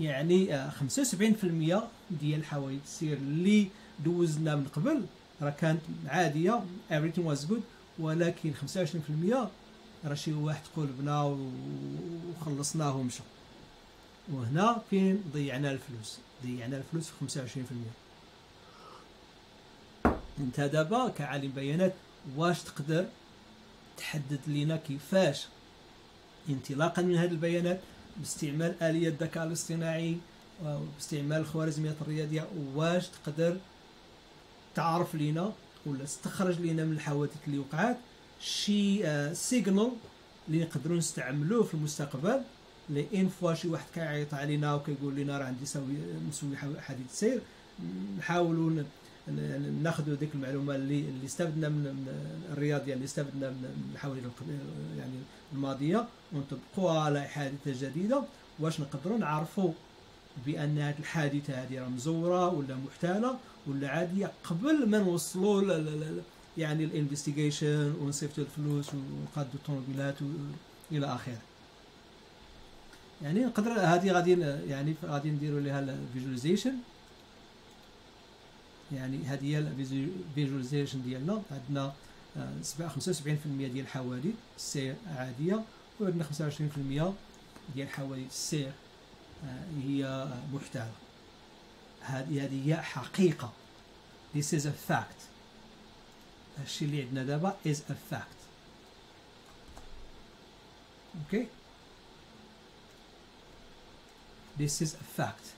يعني آه، 75% ديال الحوادث السير اللي دوزنا من قبل. راه كانت عادية everything was good ولكن 25% راه شي واحد قلبنا وخلصناه ومشى وهنا فين ضيعنا الفلوس؟ ضيعنا الفلوس في 25% انت دابا كعالم بيانات واش تقدر تحدد لنا كيفاش انطلاقا من هذه البيانات؟ باستعمال آلية الذكاء الاصطناعي باستعمال الخوارزميات الرياضية واش تقدر تعرف لنا ولا تستخرج لنا من الحوادث اللي وقعات شي signal اللي نقدروا نستعملوه في المستقبل. لأن فوا شي واحد كيعيط علينا وكيقول لنا راه عندي سوي مسوي حادث سير نحاولوا ناخذوا ديك المعلومة اللي اللي استفدنا من الرياضيه اللي استفدنا من الحوادث القب- يعني الماضية ونطبقوها على حادثة جديدة. واش نقدروا نعرفوا بأن هذه الحادثة هذه راه مزورة ولا محتالة ولا عادية قبل ما نوصلوا يعني ال investigation ونصيفطوا الفلوس ونقادوا الطوموبيلات إلى آخره. يعني نقدر هذه غادي يعني غادي نديروا لها ال visualization يعني هذه هي ال visualization ديالنا. عندنا آه، سبعة- 75% ديال الحوادث السير عادية وعندنا 25% ديال الحوادث السير آه، هي آه، محتاله هذه هذه هي حقيقة. This is a fact. الشيء اللي عندنا دابا is a fact. أوكي this is a fact.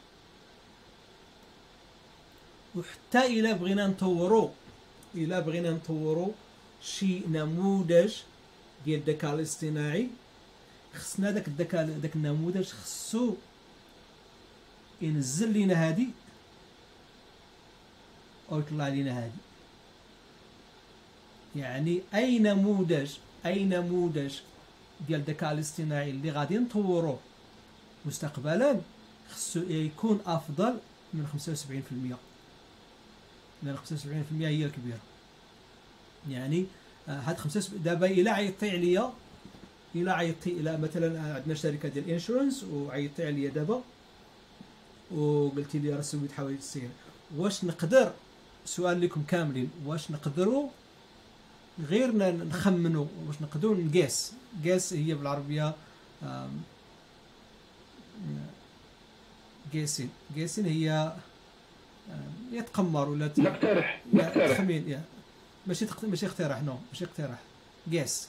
وحتى إلى بغينا نطوروا إلى بغينا نطوروا شي نموذج ديال الذكاء الاصطناعي. خصنا داك الذكاء داك النموذج خصو ينزل لينا هادي. أو يطلع لينا هادي. يعني أي نموذج أي نموذج ديال الذكاء الاصطناعي اللي غادي نطوروه مستقبلا خصو يكون أفضل من 75% لأن 75% هي الكبيرة. يعني آه، هاد 75 دابا إلا عيطتي عليا إلا عيطتي إلى مثلا عندنا شركة ديال الانشورنس وعيطتي عليا دابا وقلتي لي راه سويت حوادث السير. واش نقدر؟ سؤال لكم كاملين. واش نقدروا غير نخمنوا واش نقدروا نقيس. قيس هي بالعربية آم، قيسين. قيسين هي يتقمر ولا نقترح يا نقترح. ماشي تق... ماشي اقتراح نو ماشي اقتراح قيس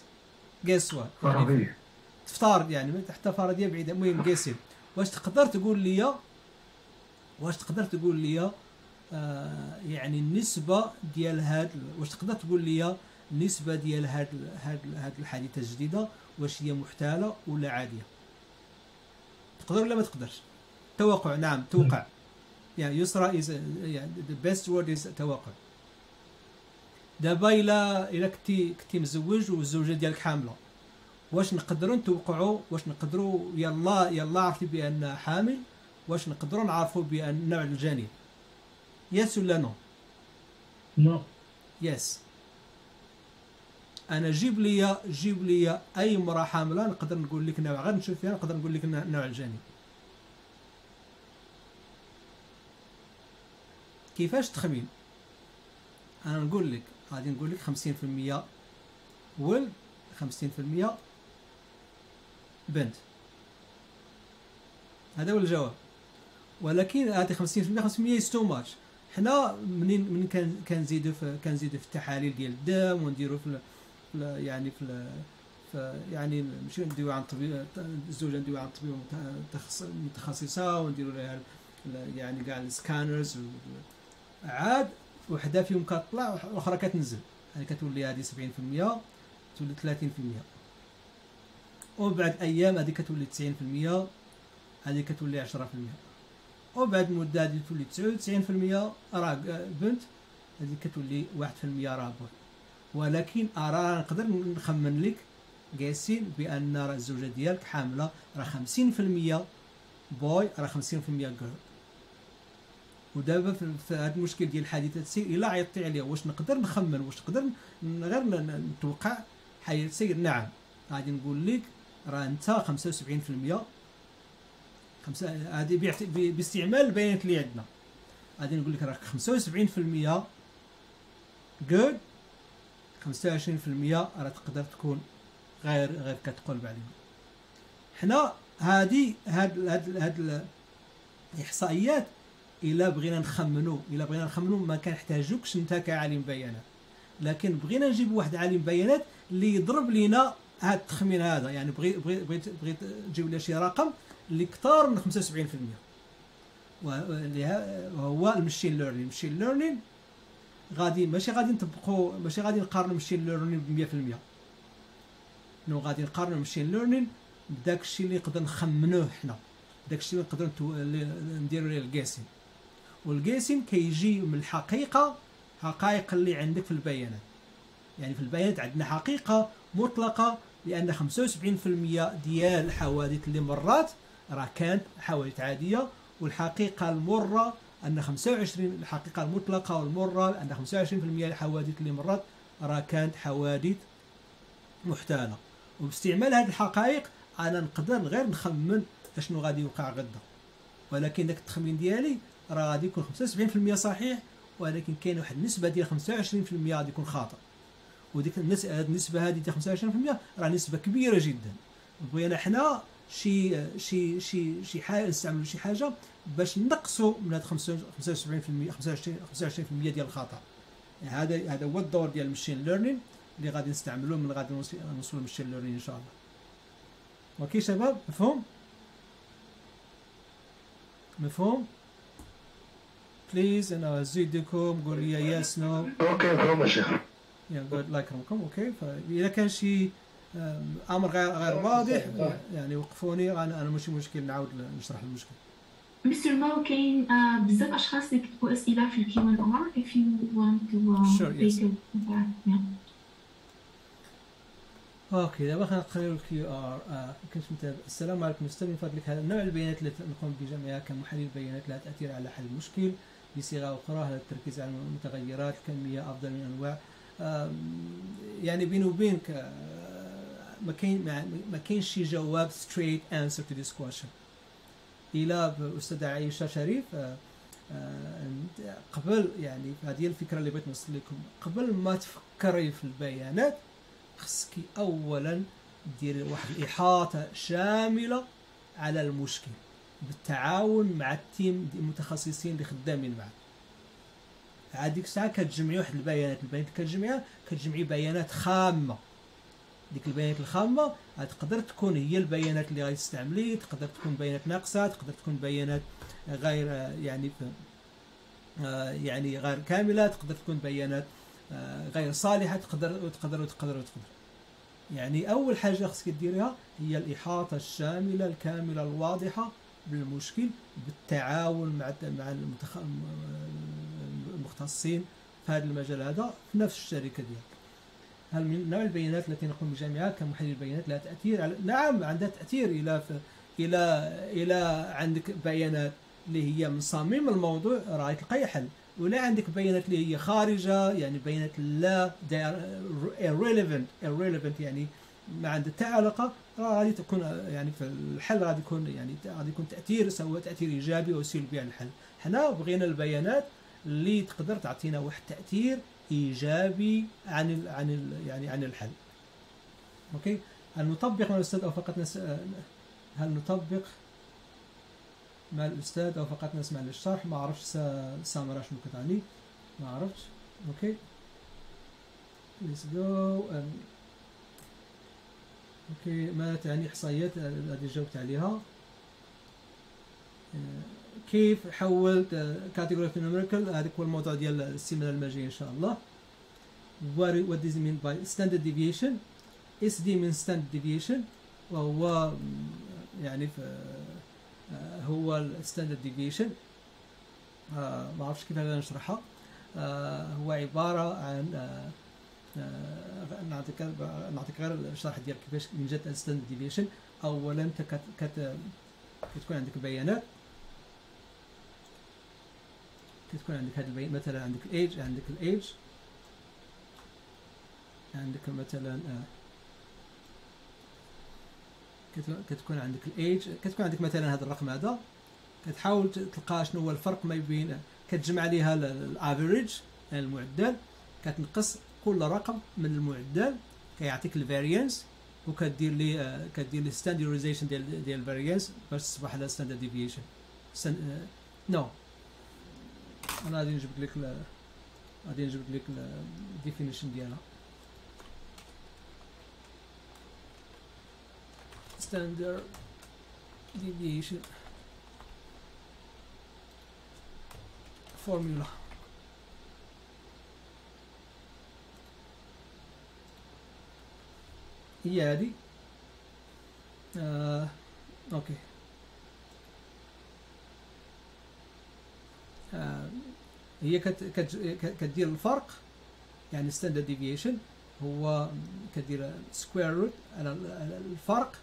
قيس سؤال فرضية تفترض يعني حتى فرضيه بعيده المهم قيسين واش تقدر تقول لي واش تقدر تقول لي آه يعني النسبة ديال هاد واش تقدر تقول لي النسبة ديال هاد هاد هاد الحادثه الجديدة؟ واش هي محتالة ولا عادية؟ تقدر ولا ما تقدرش؟ توقع نعم توقع. يعني يسرى is يعني the best word is توقع دابا إلا الا كنتي كنتي مزوج والزوجه ديالك حاملة. واش نقدروا نتوقعوا واش نقدروا يلا يلا عرفتي بأن حامل. واش نقدروا نعرفوا بأن نوع الجنين؟ yes ولا no no yes أنا جيب لي جيب لي أي امرأة حاملة نقدر نقول لك نوع. غير نشوف فيها نقدر نقول لك نوع الجنين. كيفاش تخمين؟ أنا نقول لك غادي نقول لك 50% ولد 50% بنت. هذا هو الجواب. ولكن هذه 50% 500 is too much. حنا منين منين كان كنزيدوا في كنزيدوا في التحاليل ديال الدم ونديروا في, ال- في يعني في, ال- في يعني ماشي نديروا عن طبيب الزوجة نديروا عن طبيب متخص- متخصصة ونديروا لها يعني كاع السكانرز عاد وحده فيهم كتطلع والاخرى كتنزل. يعني كتولي هذه 70% تولي 30% وبعد أيام هذه كتولي 90% هذه كتولي 10% وبعد مدة هذه تولي 99% راه بنت هذه كتولي 1% راه بوي ولكن أرى نقدر نخمن لك قاسين بأن راه الزوجة ديالك حاملة راه 50% بوي راه 50% جيرل ودابا في هذا المشكل ديال حادثه السير إلا عيطتي عليها واش نقدر نخمن؟ واش نقدر غير نتوقع حادثة السير؟ نعم. غادي نقول لك راه انت 75% خمسة ب- باستعمال البيانات اللي عندنا. غادي نقول لك راه 75% جود 25% راه تقدر تكون غير غير كتقلب عليهم حنا هذه هاد هاد هاد الإحصائيات إلا بغينا نخمنوا إلا بغينا نخمنوا ما كنحتاجوكش انت كعالم بيانات. لكن بغينا نجيب واحد عالم بيانات اللي يضرب لنا هذا التخمين هذا. يعني بغيت بغيت بغيت تجيب لنا شي رقم اللي كثار من 75% واللي ها- وهو المشين ليرنين المشين ليرنين غادي ماشي غادي نطبقوا ماشي غادي نقارنوا المشين ليرنين ب 100% نو غادي نقارنوا المشين ليرنين بداك الشيء اللي نقدر نخمنوه حنا. داك الشيء اللي نقدر نديروا ليه القاسين والقاسين كيجي من الحقيقة حقائق اللي عندك في البيانات. يعني في البيانات عندنا حقيقة مطلقة لأن 75% ديال الحوادث اللي مرات راه كانت حوادث عادية والحقيقة المرة أن 25 الحقيقة المطلقة والمرة أن 25% الحوادث اللي مرت راه كانت حوادث محتالة. وباستعمال هذه الحقائق أنا نقدر غير نخمن أشنو غادي يوقع غدا. ولكن داك التخمين ديالي راه غادي يكون 75% صحيح ولكن كاين واحد النسبة ديال 25% غادي يكون خاطئ. وديك النسبة هذه ديال 25% راه نسبة كبيرة جدا. بغينا حنا شي شي شي شي حاجة نستعملوا شي حاجة باش نقصوا من هاد 75% 25 25% ديال الخطأ. هذا هذا هو الدور ديال ال machine learning اللي غادي نستعملوه من غادي نوصل نوصلوا لل machine learning إن شاء الله. okay شباب؟ مفهوم؟ مفهوم؟ please أنا ازيدكم قول لي yes no okay مفهوم يا شيخ يا جود الله يكرمكم okay فاذا كان شي أمر غير غير واضح يعني وقفوني أنا أنا ماشي مشكل نعاود نشرح المشكل. مستر مو كاين آه، بزاف أشخاص اللي كتبوا إسئلة في ال Q and R if you want to uh, Sure, yes. okay دابا خلينا نقريو ال Q R آه كنت متابع السلام عليكم أستاذ من فضلك. هذا النوع البيانات التي نقوم بجمعها كمحلل بيانات لها تاثير على حل المشكل. بصيغة أخرى هذا التركيز على المتغيرات الكمية أفضل من أنواع. آم، يعني بيني وبينك آه، ما كاين ما كاينش شي جواب straight answer to this question. إلى أستاذ عائشه شريف آه، آه، قبل يعني هذه الفكرة اللي بغيت نوصل لكم قبل ما تفكري في البيانات خصك اولا ديري واحد الإحاطة شاملة على المشكل. بالتعاون مع التيم المتخصصين اللي خدامين معك. هذيك الساعة كتجمعي واحد البيانات البيانات. اللي كتجمعيها كتجمعي بيانات خامة. ديك البيانات الخامة تقدر تكون هي البيانات اللي غادي تستعملي تقدر تكون بيانات ناقصة تقدر تكون بيانات غير يعني آه، يعني غير كاملة تقدر تكون بيانات آه، غير صالحة تقدر وتقدر وتقدر وتقدر. يعني أول حاجة خصك ديريها هي الإحاطة الشاملة الكاملة الواضحة بالمشكل بالتعاون مع مع. المختصين في هذا المجال هذا في نفس الشركة ديالك هل من نوع البيانات التي نقوم بجمعها كمحلل بيانات لها تأثير على نعم عندها تأثير إلى. إلى إلى عندك بيانات اللي هي من صميم الموضوع راه تلقاي حل ولا عندك بيانات اللي هي خارجة يعني بيانات لا irrelevant irrelevant يعني ما عندها حتى علاقه غادي تكون يعني في الحل غادي يكون يعني غادي يكون تأثير سواء تأثير إيجابي أو سلبي على الحل. حنا بغينا البيانات اللي تقدر تعطينا واحد التاثير إيجابي عن ال عن ال يعني عن الحل. أوكي؟ هل نطبق مع الأستاذ أو فقط نس... هل نطبق مع الأستاذ أو فقط نسمع للشرح؟ ما عرفتش سا... سامرا شنو كتعني. ما عرفتش. okay؟ Go um, okay ما تعني إحصائيات هذه جاوبت عليها. آه، كيف حولت category في numerical هذا هو الموضوع ديال السيمانه الماجيه إن شاء الله. What does it mean by standard deviation SD من standard deviation وهو يعني في آه، هو ال standard deviation ما أعرفش كيف نشرحها آه، هو عبارة عن آه، آه، نعطيك نعطيك غير الشرح ديال كيفاش من جد ال standard deviation اولا أنت كت كت كتكون عندك بيانات. كتكون عندك هذه البيانات مثلا عندك الايج عندك الايج عندك مثلا آه، كت- كتكون عندك الايج كتكون عندك مثلا هذا الرقم هذا. كتحاول تلقى شنو هو الفرق ما بين كتجمع ليها ال average المعدل. كتنقص كل رقم من المعدل كيعطيك ال variance وكدير لي آه، كدير لي standardization ديال ديال ال variance باش تصبح لها standard deviation no أنا غادي نجبد لك غادي نجبد لك ال definition ديالها. Standard deviation formula. هي هذه. آه، أوكي. آه، هي كت كت كدير الفرق يعني standard deviation هو كدير square root على ال- على الفرق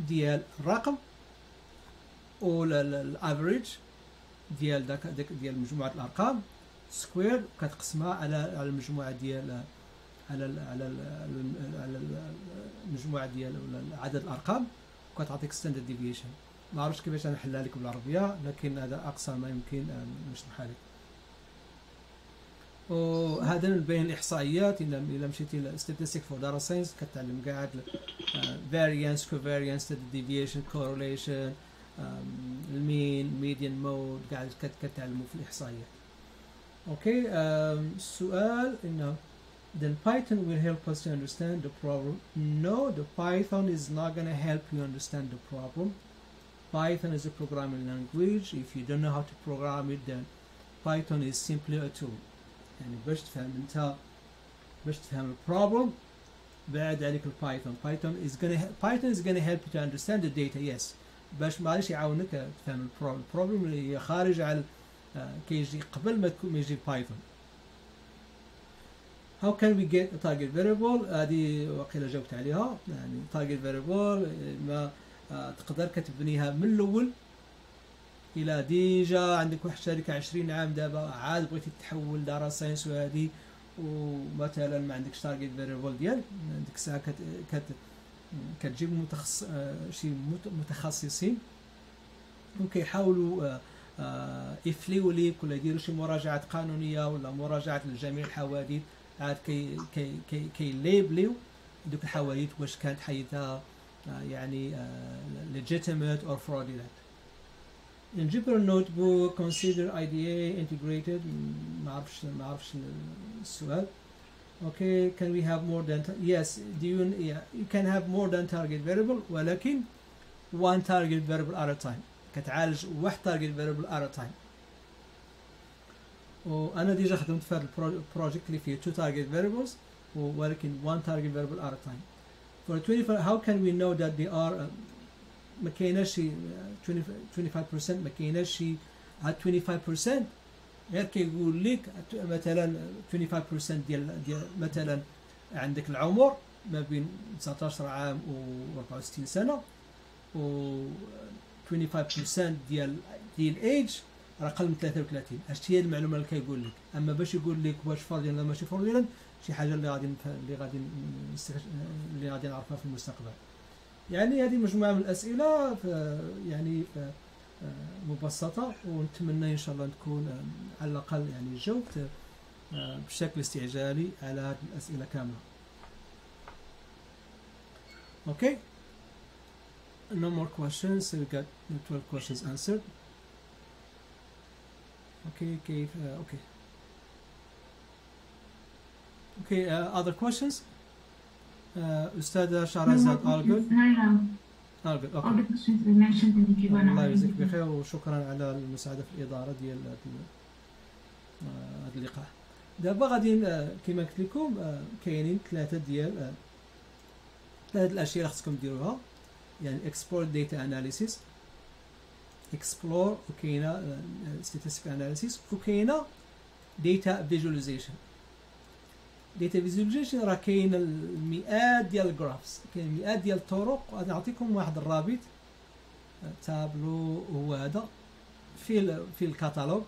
ديال الرقم وال average ديال داك داك ديال مجموعة الأرقام square كتقسمها على على المجموعة ديال على ال على ال على ال- المجموعة ديال ولا عدد الأرقام وكتعطيك standard deviation ما عرفتش كيفاش نحلها لك بالعربية لكن هذا أقصى ما يمكن نشرحها لك وهذا نبين الإحصائيات إلا مشيتي ل statistics for data science كتعلم قاع ال variance covariance standard deviation correlation ال mean median mode كت- كتعلموا في الإحصائيات. okay؟ السؤال إنه then Python will help us to understand the problem. No, the Python is not going to help you understand the problem. Python is a programming language. If you don't know how to program it, then Python is simply a tool. يعني باش تفهم انت باش تفهم البروبلم بعد عليك البايثون Python is gonna Python is gonna help you to understand the data yes باش معلش يعاونك تفهم البروبلم البروبلم اللي هي خارج على آه، كيجي قبل ما تكون ما يجي بايثون How can we get a target variable? هذه وقيلا جاوبت عليها. يعني target variable ما آه، تقدر كتبنيها من الأول إلى déjà. عندك واحد الشركة 20 عام دابا عاد بغيتي تحول data science وهذه ومثلا ما عندكش target variable ديال عندك الساعة كت كت كتجيب متخصص آه، شي مت- متخصصين. وكيحاولوا آه، ي label يو ليك ولا يديروا شي مراجعات قانونية ولا مراجعات لجميع الحوادث. عاد كي كي كي كي label يو دوك الحوادث واش كانت حيثها آه، يعني آه، legitimate or fraudulent. In Jupyter Notebook consider IDA integrated ما عرفش السؤال. Okay, can we have more than yes, do you yeah, you can have more than target variable ولكن one target variable at a time. كتعالج واحد target variable at a time. وأنا ديجا خدمت في هذا البروجكت اللي فيه two target variables ولكن one target variable at a time. For 25 how can we know that they are ما كايناش شي uh, 20 25% ما كايناش هاد 25% غير كيقول لك مثلا 25% ديال ديال مثلا عندك العمر ما بين 19 عام و 64 سنة و 25% ديال ديال ايج راه أقل من 33 هادشي هي المعلومة اللي كيقول لك أما باش يقول لك واش فاضي ولا ماشي فاضي شي حاجة اللي غادي اللي غادي اللي غادي نعرفها في المستقبل يعني هذه مجموعة من الأسئلة يعني مبسطة ونتمنى إن شاء الله نكون على الأقل يعني جاوبت آه، بشكل استعجالي على هذه الأسئلة كاملة Okay. No more questions. So we got the 12 questions answered. Okay, okay, uh, okay. Okay, uh, other questions? Uh, أستاذة شهرزاد all good? No, all good, All okay. the questions we mentioned in the Q&A. الله يجزيك بخير وشكرا على المساعدة في الإدارة ديال هذا ال- آه، هذا اللقاء دابا غادي آه، كما قلت لكم آه، كاينين ثلاثة ديال آه، ثلاثة الأشياء اللي خصكم ديروها يعني export data analysis explore وكاينة آه، statistical analysis وكاينة data visualization. Data visualization راه كاين المئات ديال الجرافس كاين مئات ديال الطرق غادي نعطيكم واحد الرابط. تابلو هو هذا. في في الكتالوج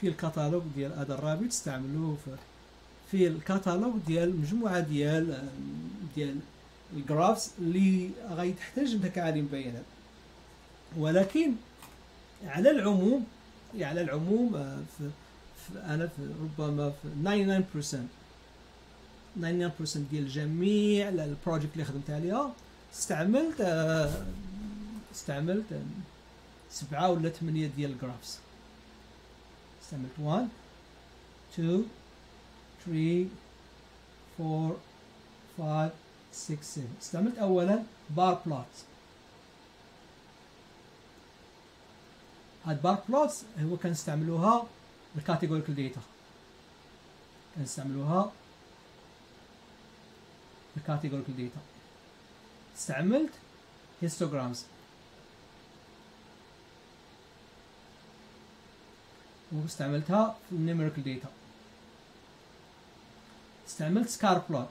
في الكتالوج ديال هذا الرابط استعملوه في في الكتالوج ديال مجموعة ديال ديال ال graphs اللي غادي تحتاج انت كعالم بيانات ولكن على العموم يعني على العموم آه، في, في أنا في ربما في 99% 99% ديال جميع ال project اللي خدمت عليها استعملت آه، استعملت آه، سبعة ولا ثمانية ديال ال graphs استعملت 1 2 3 4 5 6 7 استعملت اولا bar plot. هاد bar plots هو كنستعملوها بال categorical data كنستعملوها بال categorical data استعملت histograms واستعملتها في ال numerical data استعملت scatter plot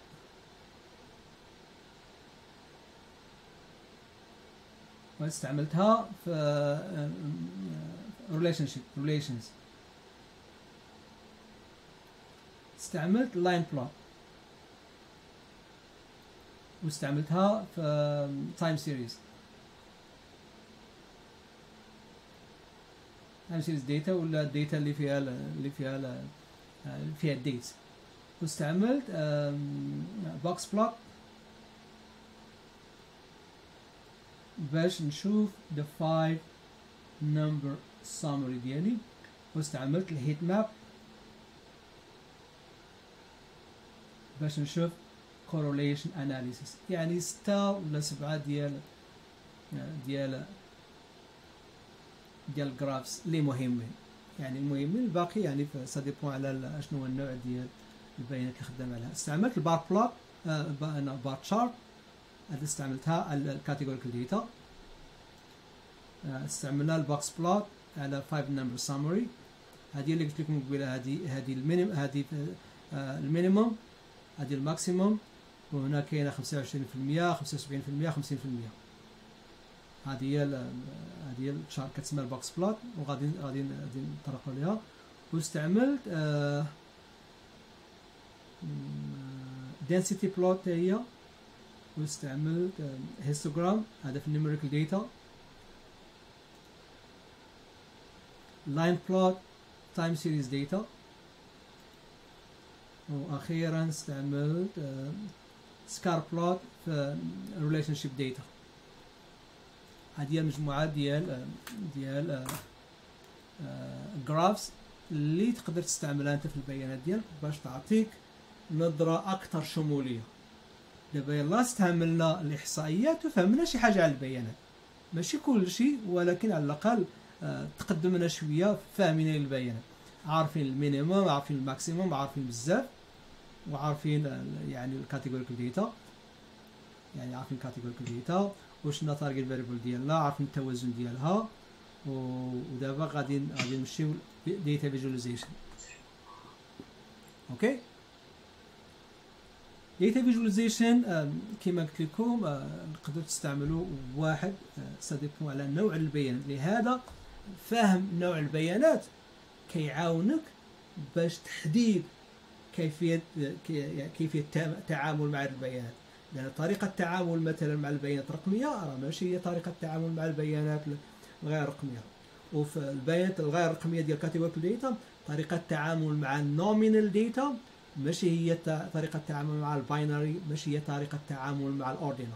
واستعملتها في relationship relations استعملت line plot واستعملتها في time series time series data ولا ال data اللي فيها اللي فيها اللي فيها ال dates واستعملت box plot باش نشوف the five number summary ديالي. واستعملت ال heat map باش نشوف correlation analysis. يعني ستة ولا سبعة ديال ديال ديال ال graphs اللي مهمين. يعني المهمين الباقي يعني ça dépend على شنو هو النوع ديال البيانات اللي خدام عليها. استعملت ال bar plot آه bar chart هذه استعملتها ال categorical data استعملنا ال box plot على 5 number summary هذه اللي قلت لكم قبيلة هذه هذه ال minim هذه ال minimum هذه ال maximum وهنا كاينة 25% 75% 50% هذه هي هذه هي ال chart كتسمى ال box plot وغادي غادي غادي نطرقوا ليها. واستعملت آه density plot هي واستعملت histogram هذا في ال numerical data line plot time series data وأخيرا استعملت scatter plot في relationship data هذه المجموعه ديال ديال graphs اللي تقدر تستعملها أنت في البيانات ديالك باش تعطيك نظرة أكثر شمولية. دابا يلا استعملنا الإحصائيات وفهمنا شي حاجة على البيانات. ماشي كل شيء ولكن على الأقل تقدمنا شوية فاهمين البيانات. عارفين minimum عارفين ال maximum عارفين بزاف وعارفين يعني ال categorical data يعني عارفين ال categorical data وشنا target variable ديالنا عارفين التوازن ديالها ودابا غادي غادي نمشيو data visualization okay data visualization كما قلت لكم نقدروا تستعملوا واحد ça dépend على نوع البيانات. لهذا فهم نوع البيانات كيعاونك باش تحديد كيفية كيفية التعامل مع البيانات. لأن طريقة التعامل مثلا مع البيانات الرقميه راه ماشي هي طريقة التعامل مع البيانات الغير رقمية. وفي البيانات الغير رقمية ديال categorical data طريقة التعامل مع ال nominal data ماشي هي طريقة التعامل مع ال binary ماشي هي طريقة التعامل مع ال ordinal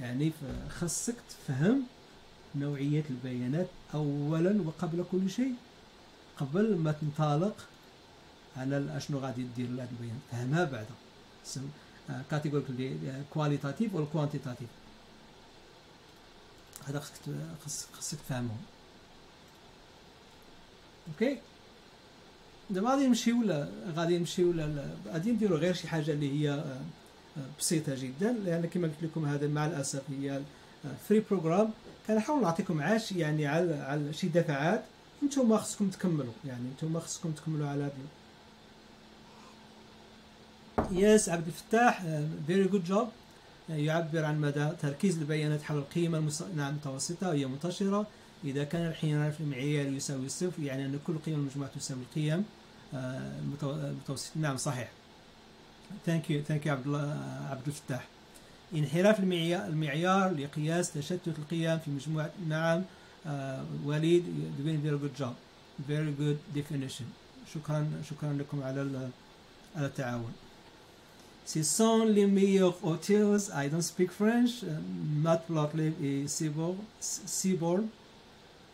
يعني خاصك تفهم نوعية البيانات اولا وقبل كل شيء قبل ما تنطلق على أشنو غادي دير لهاد البيانات فهمها بعدا. categorical qualitative ولا quantitative هذا خصك خصك تفهمهم. okay دابا غادي نمشيو غادي نمشيو غادي نديرو غير شي حاجة اللي هي بسيطة جدا لأن كما قلت لكم هذا مع الأسف هي free program كنحاول نعطيكم عاش يعني على على شي دفعات أنتم خصكم تكملوا يعني أنتم خصكم تكملوا على هذا yes عبد الفتاح very good job يعبر عن مدى تركيز البيانات حول القيمة المتوسطة وهي منتشرة. إذا كان الانحراف المعياري يساوي الصفر يعني أن كل قيمة المجموعة تساوي القيم. المتوسطة نعم صحيح thank you thank you عبد عبد الفتاح انحراف المعيار, المعيار لقياس تشتت القيم في مجموعة نعم وليد doing very good job very good definition شكرا شكرا لكم على على التعاون Ce sont les meilleurs hôtels. I don't speak French. Uh, Matplotlib et Seaborn.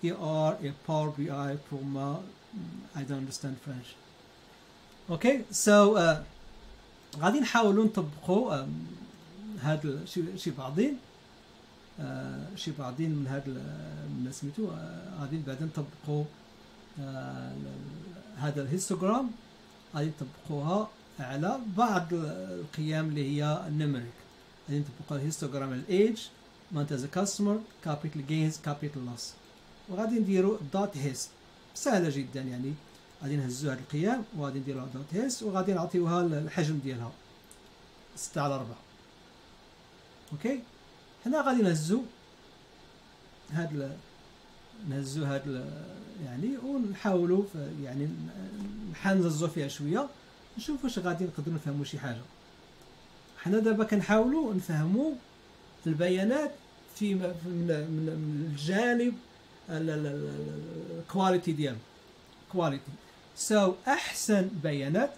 Ils are a Power BI pour moi. I don't understand French. Okay, so uh, غادي نحاولوا نطبقوا um, هاد شي بعضين. Uh, شي بعضين من هاد من سميتو غادي بعدا نطبقوا هذا الهيستوغرام. غادي نطبقوها على بعض القيم اللي هي النمريك غادي نطبقوا الهيستوغرام الايج months as customer capital gains capital loss وغادي نديروا dot hist سهلة جدا يعني. غادي نهزوا هاد القيم وغادي نديروها dot hist وغادي نعطيوها الحجم ديالها. 6 على 4 okay؟ هنا غادي نهزوا هاد ال- نهزو هاد ال- يعني ونحاولوا ف- يعني نحنززو فيها شوية. نشوف واش غادي نقدروا نفهموا شي حاجة. حنا دابا كنحاولوا نفهموا البيانات في من الجانب ال quality ديالو. quality so أحسن بيانات.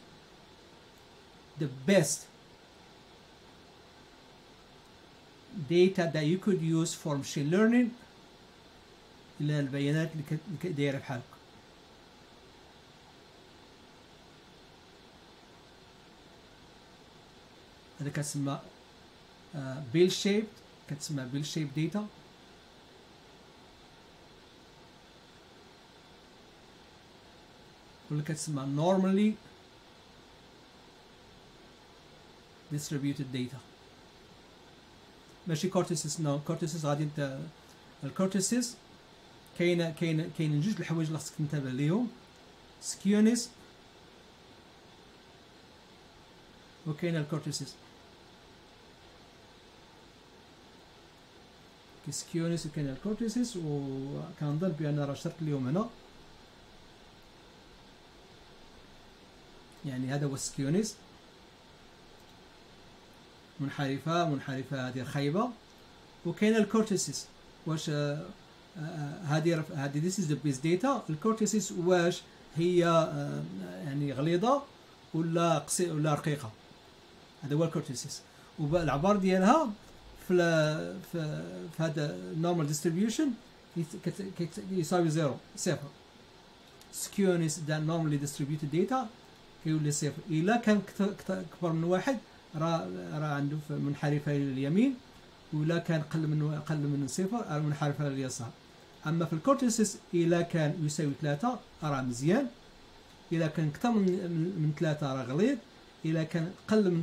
The best data that you could use for machine learning. إلى البيانات اللي دايرة بحالك هذا كتسمى bell shape كتسمى bell shape data ولا كتسمى normally distributed data. ماشي kurtosis no kurtosis غادي انت ال kurtosis كاينة كاينة كاين جوج الحوايج اللي خصك تنتبه ليهم. skewness وكاين ال kurtosis كاين skewness وكاين ال kurtosis وكنظن بأن راه شرت ليهم هنا. يعني هذا هو ال skewness منحرفة منحرفة هذه خايبة وكاين ال kurtosis. واش آه، آه، هذه هذه this is the best data. ال kurtosis واش هي آه، يعني غليظة ولا قصي ولا رقيقة. هذا هو ال kurtosis. والعبار ديالها في في, في هذا كت- كت- يساوي zéro صفر. skewness ده normally distributed data. كيولي صفر إلا كان كت- كت- كبر من واحد راه راه عنده منحرفة لليمين ولا كان قل من أقل من صفر راه منحرفة لليسار. أما في الكورتيسيس إلا كان يساوي ثلاثة راه مزيان. إلا كان أكثر من من ثلاثة راه غليظ. إلا كان أقل من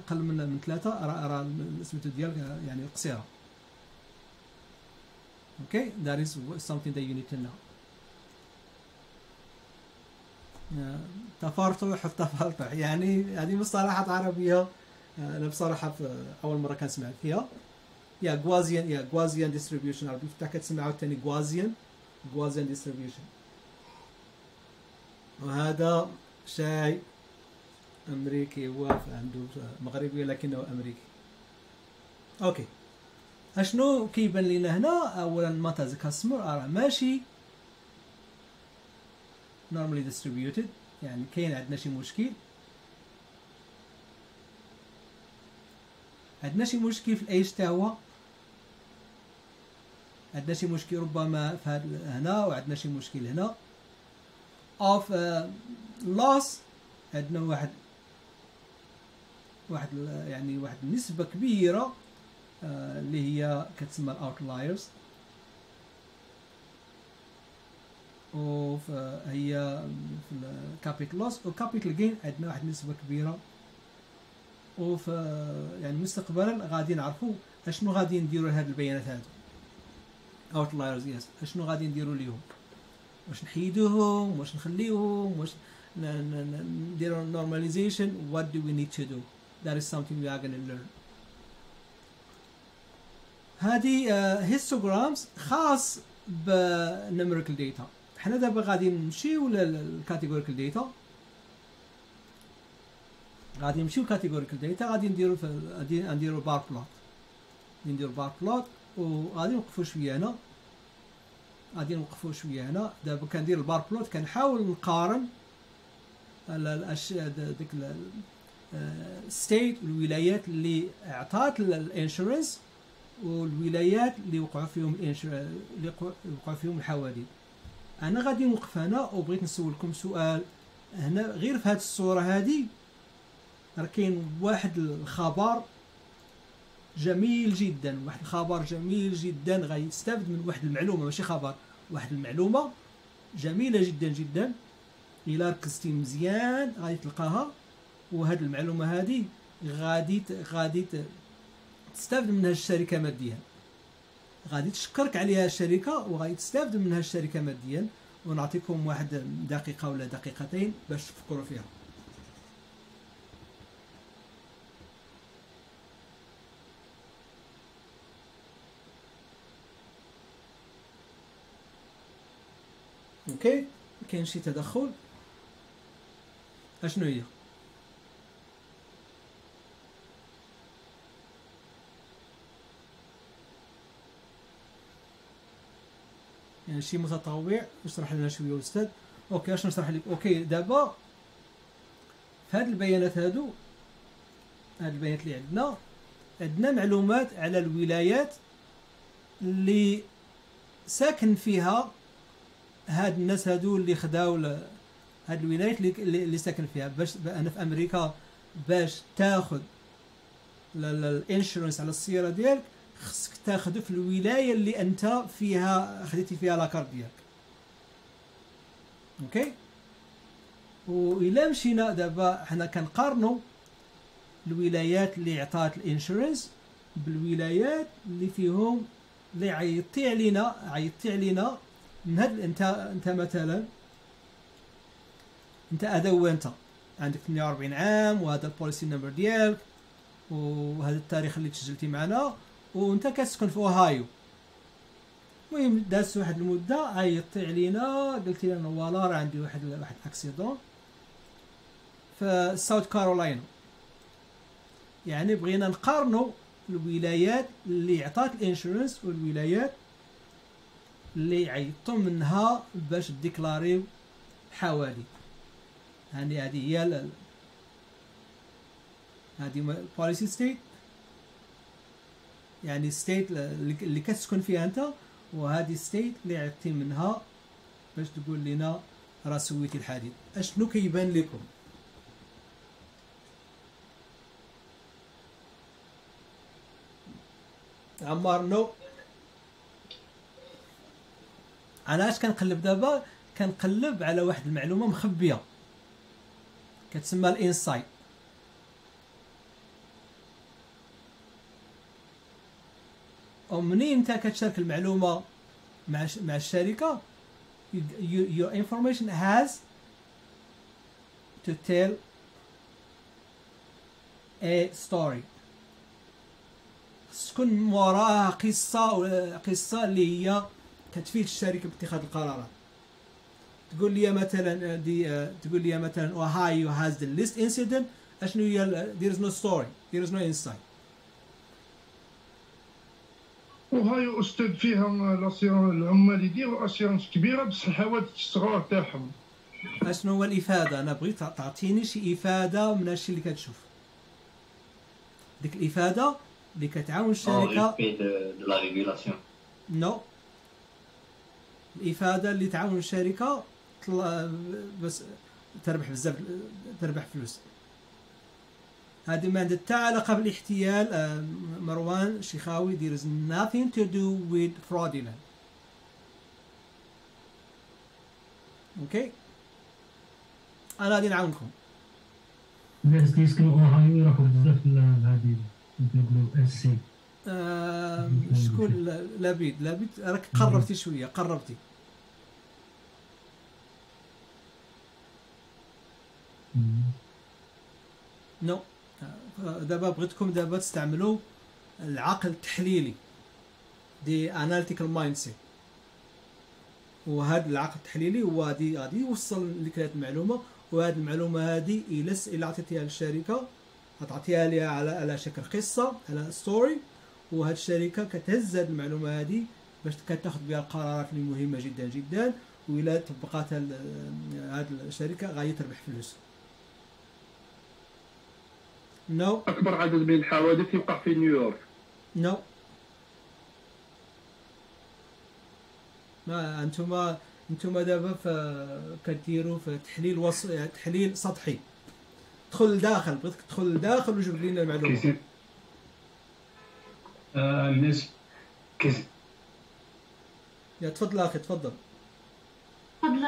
أقل من من ثلاثة راه راه سميتو ديالك يعني قصيرة. Okay, that is something that you need to know. آه، تفرطح التفرطح يعني هذه مصطلحات عربية آه، أنا بصراحة في أول مرة كنسمع فيها يا جوازيان يا جوازيان ديستريبيوشن عربي. فتح كتسمع عاوتاني جوازيان جوازيان ديستريبيوشن وهذا شاي أمريكي هو عنده مغربي لكنه أمريكي. أوكي. أشنو كيبان لنا هنا؟ اولا ماتا ذا كاستمر راه ماشي. Normally distributed. يعني كاين عندنا شي مشكل. عندنا شي مشكل في الايج تا هو؟ عندنا شي مشكل ربما في هاد هنا وعندنا شي مشكل هنا. of course عندنا واحد واحد ال- يعني واحد النسبة كبيرة آه، اللي هي كتسمى ال outliers وهي في ال capital loss و capital gain عندنا واحد النسبة كبيرة. وفي يعني مستقبلا غادي نعرفوا أشنو غادي نديروا لهاد البيانات هادو. outliers yes أشنو غادي نديروا ليهم واش نحيدوهم؟ واش نخليوهم؟ واش نديروا normalization? What do we need to do? That is something we are going to learn histograms خاص ب numerical data حنا دابا غادي نمشيو لل categorical data غادي نمشيو categorical data غادي نديرو غادي نديرو bar plot نديرو bar plot وغادي نوقفو شوية هنا. غادي نوقفو شوية هنا. دابا كندير ال bar plot كنحاول نقارن ال- الاشياء ديك ال state والولايات اللي اعطات ال insurance والولايات اللي وقعوا فيهم. اللي وقعوا فيهم الحوادث. أنا غادي نوقف هنا وبغيت نسولكم سؤال. هنا غير في هذه الصورة هذه راه كاين واحد الخبر جميل جدا واحد الخبر جميل جدا غادي من واحد المعلومة ماشي خبر واحد المعلومة جميلة جدا جدا. الا ركزتي مزيان غادي تلقاها. وهاد المعلومة هذه غادي غادي تستافد منها الشركة ماديا. غادي تشكرك عليها الشركة وغادي تستافد منها الشركة ماديا ونعطيكم واحد دقيقة ولا دقيقتين باش تفكروا فيها. أوكي كاين شي تدخل؟ أشنو هي؟ شي متطوع يشرح لنا شوية أستاذ. okay اش نشرح لك. okay دابا في هاد البيانات هادو هاد البيانات اللي عندنا عندنا معلومات على الولايات اللي ساكن فيها هاد الناس هادو اللي خداو هاد الولايات اللي اللي ساكن فيها. باش أنا في أمريكا باش تاخذ ال insurance على السياره ديالك خصك تاخذه في الولاية اللي أنت فيها خديتي فيها la carte ديالك. okay؟ والى مشينا دابا حنا كنقارنوا الولايات اللي عطات ال insurance بالولايات اللي فيهم اللي عيطتي علينا عيطتي علينا من هاد أنت أنت مثلا أنت هذا هو أنت. عندك 48 عام وهذا ال policy number ديالك وهذا التاريخ اللي تسجلتي معنا. وانت كتسكن في اوهايو. المهم دازت واحد المدة عيطتي علينا قلتي لنا والله راه عندي واحد واحد accident. في ساوث كارولاينا. يعني بغينا نقارنوا الولايات اللي عطات ال insurance والولايات اللي عيطوا منها باش ديكلاريو حوادث يعني هذه هي هذه policy state يعني state اللي كتسكن فيها أنت وهذه state اللي عيطتي منها باش تقول لنا راه سويتي الحادث أشنو كيبان لكم؟ عمار no أنا اش كنقلب دابا؟ كنقلب على واحد المعلومة مخبية. كتسمى الإنسايت. ومنين أنت كتشارك المعلومة مع مع الشركة؟ You- you- your information has to tell a story. تكون وراها قصة قصة اللي هي كتفيد الشركة باتخاذ القرارات. تقول لي مثلا دي تقول لي مثلا اوهايو has the least incident أشنو هي there is no story. There is no insight. وهاي أستاذ فيها l'assurance العمال يديروا assurance كبيرة بصح الحوادث الصغار تاعهم. أشنو هو الإفادة؟ أنا بغيت تعطيني شي إفادة من هادشي اللي كتشوف. ديك الإفادة اللي كتعاون الشركة de la régulation. no الإفادة اللي تعاون الشركة بس تربح بزاف تربح فلوس. هذه ما عندها حتى علاقة بالاحتيال آه، مروان شيخاوي there is nothing to do with fraudulent. okay أنا غادي نعاونكم. الناس يسكنوا اوهايو يروحوا بزاف لهادي نقولوا SC شكون؟ لا- لبيد. لبيد راك قربتي شوية قربتي. no آه، دابا بغيتكم دابا تستعملوا العقل التحليلي the analytical mindset وهذا العقل التحليلي هو غادي غادي يوصل لك هذه المعلومة وهذه المعلومة هذه إلا س- إلا عطيتيها للشركة غتعطيها ليها على على شكل قصة على story وهاد الشركة كتهز هاد المعلومة هذه باش كتاخذ بها القرارات اللي مهمه جدا جدا وإلا طبقاتها ال- هاد الشركة غادي تربح فلوس. no. أكبر عدد من الحوادث يوقع في نيويورك. no. ما أنتم أنتم دابا كديروا في تحليل وص... تحليل سطحي. دخل لداخل بغيتك تدخل لداخل وجيب لنا المعلومة. آه الناس كيس يا تفضل أخي تفضل.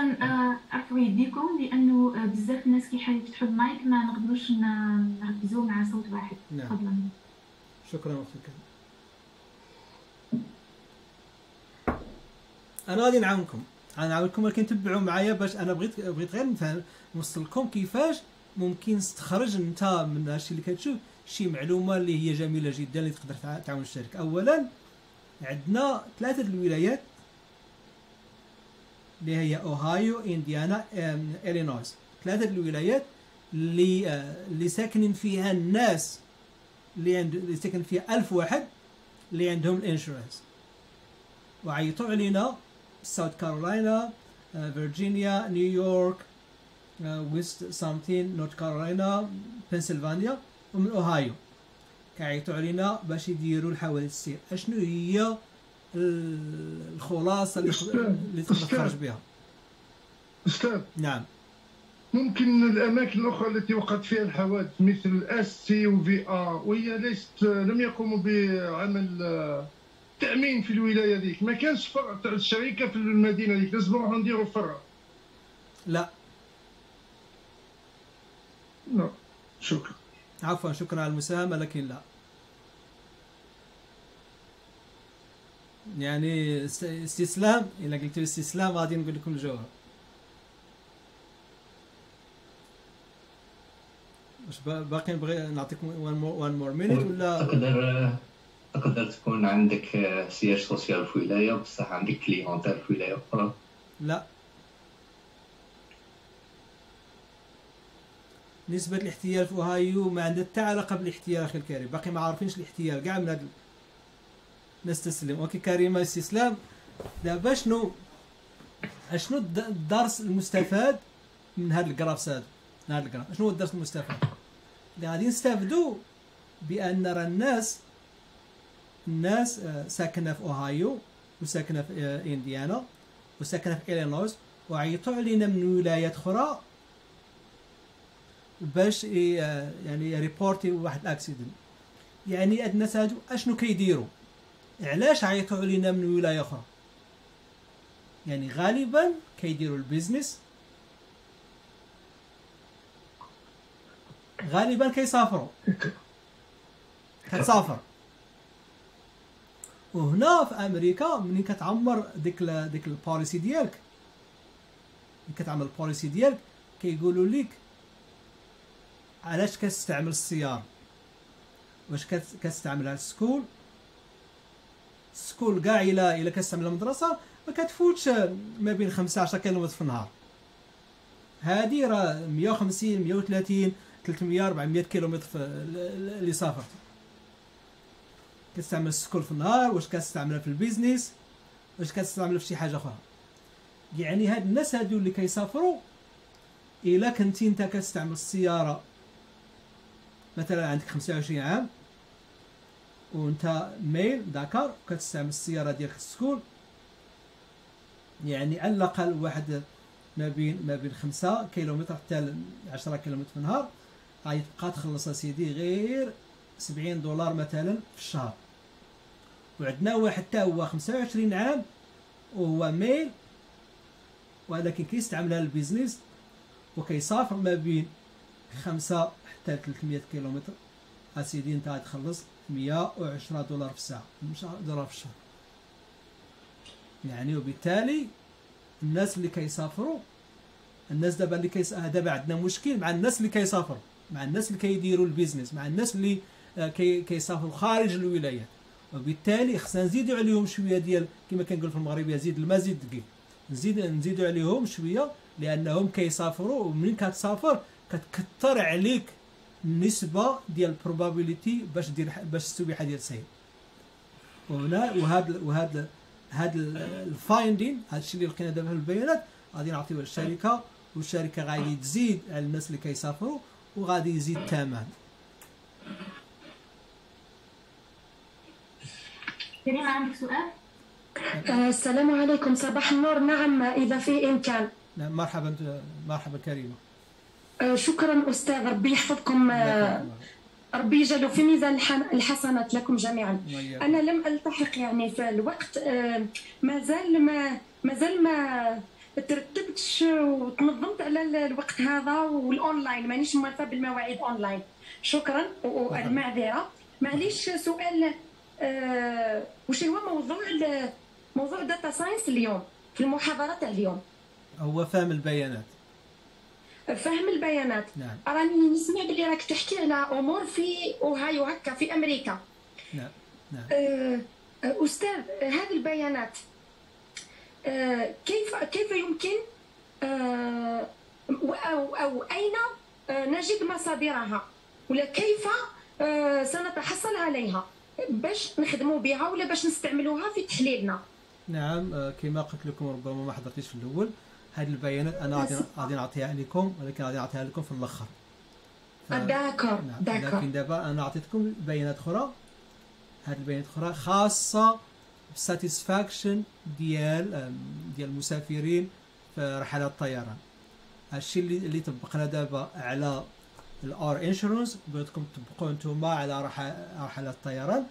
آه، ارفعوا يديكم لأنه آه، بزاف الناس كيحاولوا يفتحوا المايك ما نقدروش نركزوا مع صوت واحد. نعم. فضلا شكرا الكريمة. أنا غادي نعاونكم. أنا نعاونكم ولكن تبعوا معايا باش أنا بغيت بغيت غير نفهم نوصل لكم كيفاش ممكن تستخرج أنت من هادشي اللي كتشوف شي معلومة اللي هي جميلة جدا اللي تقدر تع- تعاون الشركة. اولا عندنا ثلاثة الولايات اللي هي أوهايو إنديانا الينويس ثلاثة الولايات اللي آه، اللي ساكنين فيها الناس اللي عند اللي ساكن فيها ألف واحد اللي عندهم ال insurance وعيطوا علينا. ساوث كارولاينا فيرجينيا نيويورك West something نورث كارولاينا بنسلفانيا ومن أوهايو. كيعيطوا علينا باش يديروا الحوادث. السير اشنو هي؟ الخلاصة اللي اللي تقدر. تخرج بها أستاذ. نعم. ممكن الأماكن الأخرى التي وقعت فيها الحوادث مثل SC و VR وهي ليست لم يقوموا بعمل آه، تأمين في الولاية ذيك. ما كانش فرع تاع الشركة في المدينة ذيك. لازم نروحوا نديروا فرع. لا. نعم. شكرا. عفوا شكرا على المساهمة لكن لا. يعني است- استسلام إذا قلت استسلام غادي نقول لكم الجواب. واش با- باقي نبغي نعطيكم one more minute ولا تقدر تقدر تكون عندك siège social في ولاية بصح عندك clientèle في ولاية أخرى؟ لا. نسبة الاحتيال في أوهايو ما عندها حتى علاقة بالاحتيال أخي الكريم. باقي ما عارفينش الاحتيال. كاع من ال- نستسلم OK كريمة استسلام دابا شنو؟ الد- الدرس المستفاد من هاد ال graphs هادو؟ من هاد ال graph شنو هو الدرس المستفاد؟ اللي غادي نستافدوا بأن راه الناس الناس آه، ساكنة في أوهايو وساكنة في آه، إنديانا وساكنة في إلينويس وعيطوا علينا من ولايات أخرى باش ي- يعني reporter واحد ال accident. يعني هاد الناس هادو أشنو كيديروا علاش عيطوا علينا من ولاية أخرى؟ يعني غالبا كيديروا ال business غالبا كيسافروا كتسافر. وهنا في أمريكا ملي كتعمر ديك ال- ديك ال policy ديالك؟ ملي كتعمل ال policy ديالك؟ كيقولوا لك علاش كتستعمل السيارة؟ واش كت- كتستعملها لل school؟ ال school كاع الا الا كتستعملها المدرسة ما كتفوتش ما بين 15 كيلومتر في النهار. هادي راه 150 130 300 400 كيلومتر اللي سافرت. كتستعمل ال school في النهار واش كتستعملها في ال business واش كتستعملها في شي حاجة أخرى. يعني هاد الناس هادو اللي كيسافروا إلا كنتي أنت كتستعمل السيارة مثلا عندك 25 عام وانت ميل داكار وكتستعمل السيارة ديالك السكول يعني على الأقل واحد ما بين ما بين 5 كيلومتر حتى ل 10 كيلومتر في النهار. غيبقى تخلص سيدي غير 70 دولار مثلا في الشهر. وعندنا واحد حتى هو 25 عام وهو ميل ولكن كيستعملها لل business وكيسافر ما بين خمسة حتى 300 كيلومتر. اسيدي انت غتخلص 110 دولار في الساعة مش دولار في الشهر. يعني وبالتالي الناس اللي كيسافروا الناس دابا اللي كيس دابا عندنا مشكل مع الناس اللي كيسافروا مع الناس اللي كيديروا ال business مع الناس اللي آه، كي كيسافروا خارج الولايات. وبالتالي خصنا نزيدوا عليهم شوية ديال كما كنقول في المغربيه زيد الماء زيد نزيد نزيدوا عليهم شوية لأنهم كيسافروا ومنين كتسافر كتكثر عليك النسبة ديال ال probability باش دير باش السبيحه ديال سيء وهنا وهذا وهذا هذا ال finding هذا الشيء اللي لقينا دابا في البيانات غادي نعطيوه للشركه والشركة غادي تزيد على الناس اللي كيسافروا وغادي يزيد الثمن كريمة عندك سؤال؟ آه، السلام عليكم. صباح النور. نعم إذا في إمكان. نعم، مرحبا مرحبا كريمه شكرا أستاذ ربي يحفظكم آه، ربي يجعله في ميزان الح- الحسنات لكم جميعا. أنا لم ألتحق يعني في الوقت آه، ما زال ما ما زال ما ترتبتش وتنظمت على ال- الوقت هذا والأونلاين. مانيش موافقة بالمواعيد أونلاين. شكرا والمعذرة معليش سؤال آه، وش هو موضوع موضوع data science اليوم في المحاضرة تاع اليوم؟ هو فهم البيانات. فهم البيانات. نعم. راني نسمع بلي راك تحكي على أمور في أوهايو هكا في أمريكا. نعم نعم. آه، آه، أستاذ آه، هذه البيانات آه، كيف كيف يمكن آه، أو, أو أين آه، نجد مصادرها؟ ولا كيف سنتحصل عليها؟ باش نخدموا بها ولا باش نستعملوها في تحليلنا؟ نعم كما قلت لكم ربما ما حضرتيش في الأول. هذه البيانات أنا غادي نعطيها لكم ولكن غادي نعطيها لكم في الأخر. ف... d'accord نعم. d'accord. لكن دابا أنا عطيتكم بيانات أخرى. هذه البيانات أخرى خاصة بال satisfaction ديال ديال المسافرين في رحلات الطيران. الشيء اللي اللي طبقنا دابا على ال car insurance بغيتكم تطبقوه نتوما على رحلات الطيران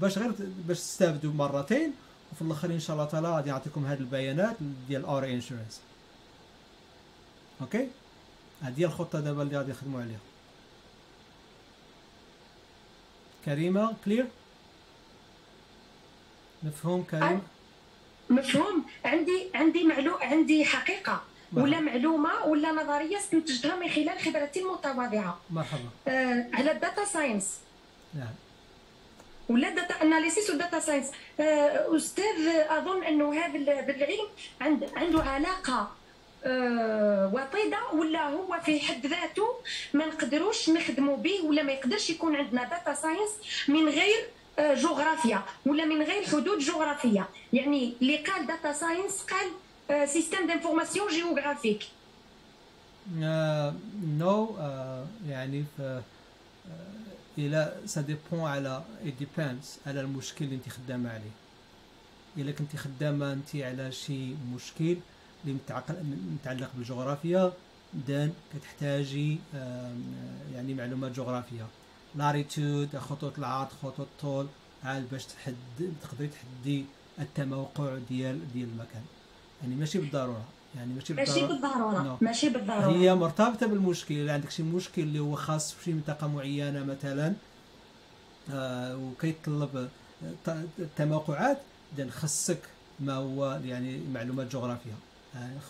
باش غير باش تستافدوا مرتين وفي الأخر إن شاء الله تعالى غادي نعطيكم هذه البيانات ديال car insurance. OK هذه الخطه دابا اللي غادي نخدموا عليها كريمه clear مفهوم كريم مفهوم عندي عندي معلو عندي حقيقه ولا معلومه ولا نظريه استنتجتها من خلال خبرتي المتواضعه مرحبا آه على ال data science نعم ولا data analysis و data science آه أستاذ اظن انه هذا العلم عند عنده علاقه وطيدة ولا هو في حد ذاته ما نقدروش نخدموا به ولا ما يقدرش يكون عندنا data science من غير آه جغرافيا ولا من غير حدود جغرافية. يعني اللي قال data science قال système d'information géographique non يعني في إلى ça dépend على dépend على المشكل اللي انت خدامة عليه. الا كنتي خدامة انت على شي مشكل اللي متعلق بالجغرافيا دان كتحتاجي يعني معلومات جغرافية. لاريتود خطوط العرض خطوط الطول عاد باش تحد تقدري تحدي التموقع ديال ديال المكان. يعني ماشي بالضرورة. يعني ماشي بالضرورة. ماشي بالضروره ماشي بالضرورة. هي مرتبطة بالمشكل. الا عندك شي مشكل اللي هو خاص في شي منطقة معينة مثلا آه وكيتطلب التموقعات اذا خصك ما هو يعني معلومات جغرافية. يعني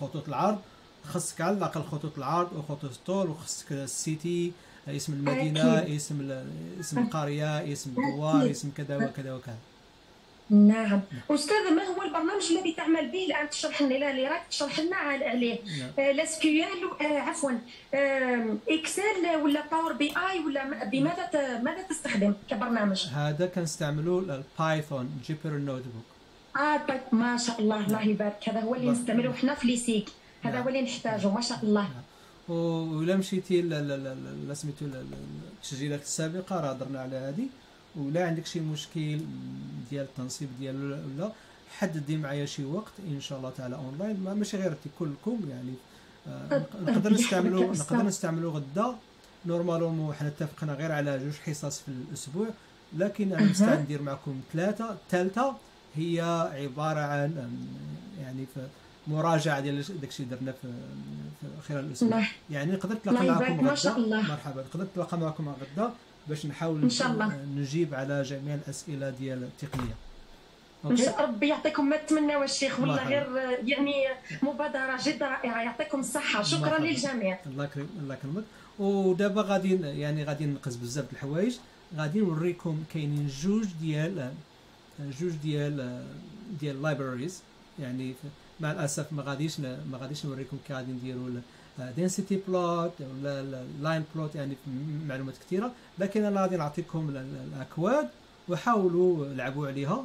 خطوط العرض. خصك على الأقل خطوط العرض وخطوط الطول وخصك ال city اسم المدينة اسم اسم القرية اسم الدوار اسم كذا وكذا وكذا. نعم. أستاذ ما هو البرنامج الذي تعمل به الآن؟ تشرح لنا اللي راك تشرح لنا عليه. نعم. لا SQL آه عفوا. آه Excel ولا Power BI ولا بماذا ماذا تستخدم كبرنامج؟ هذا كنستعملوا ال Python Jupyter Notebook طيب ما شاء الله الله يبارك. هذا هو اللي نستعملوه حنا في ليسيك. هذا نعم. هو اللي نحتاجه ما شاء الله. نعم. ولا مشيتي سميتو التسجيلات السابقة راه هضرنا على هذه ولا عندك شي مشكل ديال التنصيب ديالو ولا حددي معايا شي وقت إن شاء الله تعالى أونلاين. ماشي غير كلكم يعني آه نقدر نستعملوا نقدر نستعملوا غدا. normalement حنا اتفقنا غير على جوج حصص في الأسبوع. لكن أنا مستعد ندير معكم ثلاثة الثالثه هي عبارة عن يعني مراجعة ديال داكشي درنا في, في خلال الأسبوع. يعني نقدر نتلاقى معكم غدا مرحبا. نقدر نتلاقى معكم غدا باش نحاول إن شاء الله. نجيب على جميع الأسئلة ديال التقنية. okay؟ ربي يعطيكم ما تمنوا الشيخ والله غير يعني مبادرة جد رائعة. يعطيكم الصحة. شكرا للجميع. الله يكرم الله يكرمك. ودابا غادي يعني غادي ننقز بزاف د الحوايج. غادي نوريكم كاينين جوج ديال جوج ديال ديال libraries يعني مع الأسف ما غاديش ما غاديش نوريكم كي غادي نديروا density plot ولا line plot يعني معلومات كثيرة. لكن أنا غادي نعطيكم الأكواد وحاولوا لعبوا عليها.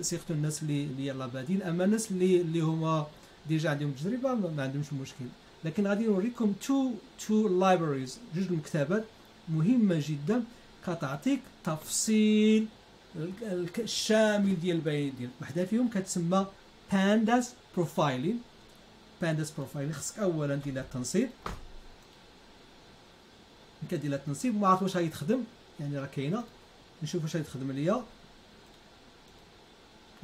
surtout الناس اللي اللي يلا بادين. أما الناس اللي اللي هما déjà عندهم تجربة ما عندهمش مشكل. لكن غادي نوريكم two two libraries جوج المكتبات مهمة جدا. كتعطيك تفصيل الشامل ديال البيانات ديالك وحدة فيهم كتسمى pandas profiling pandas profile خصك اولا دير لها التنصيب. كدير لها التنصيب ما عرفت واش غادي تخدم يعني راه كاينة. نشوف واش غادي تخدم ليا.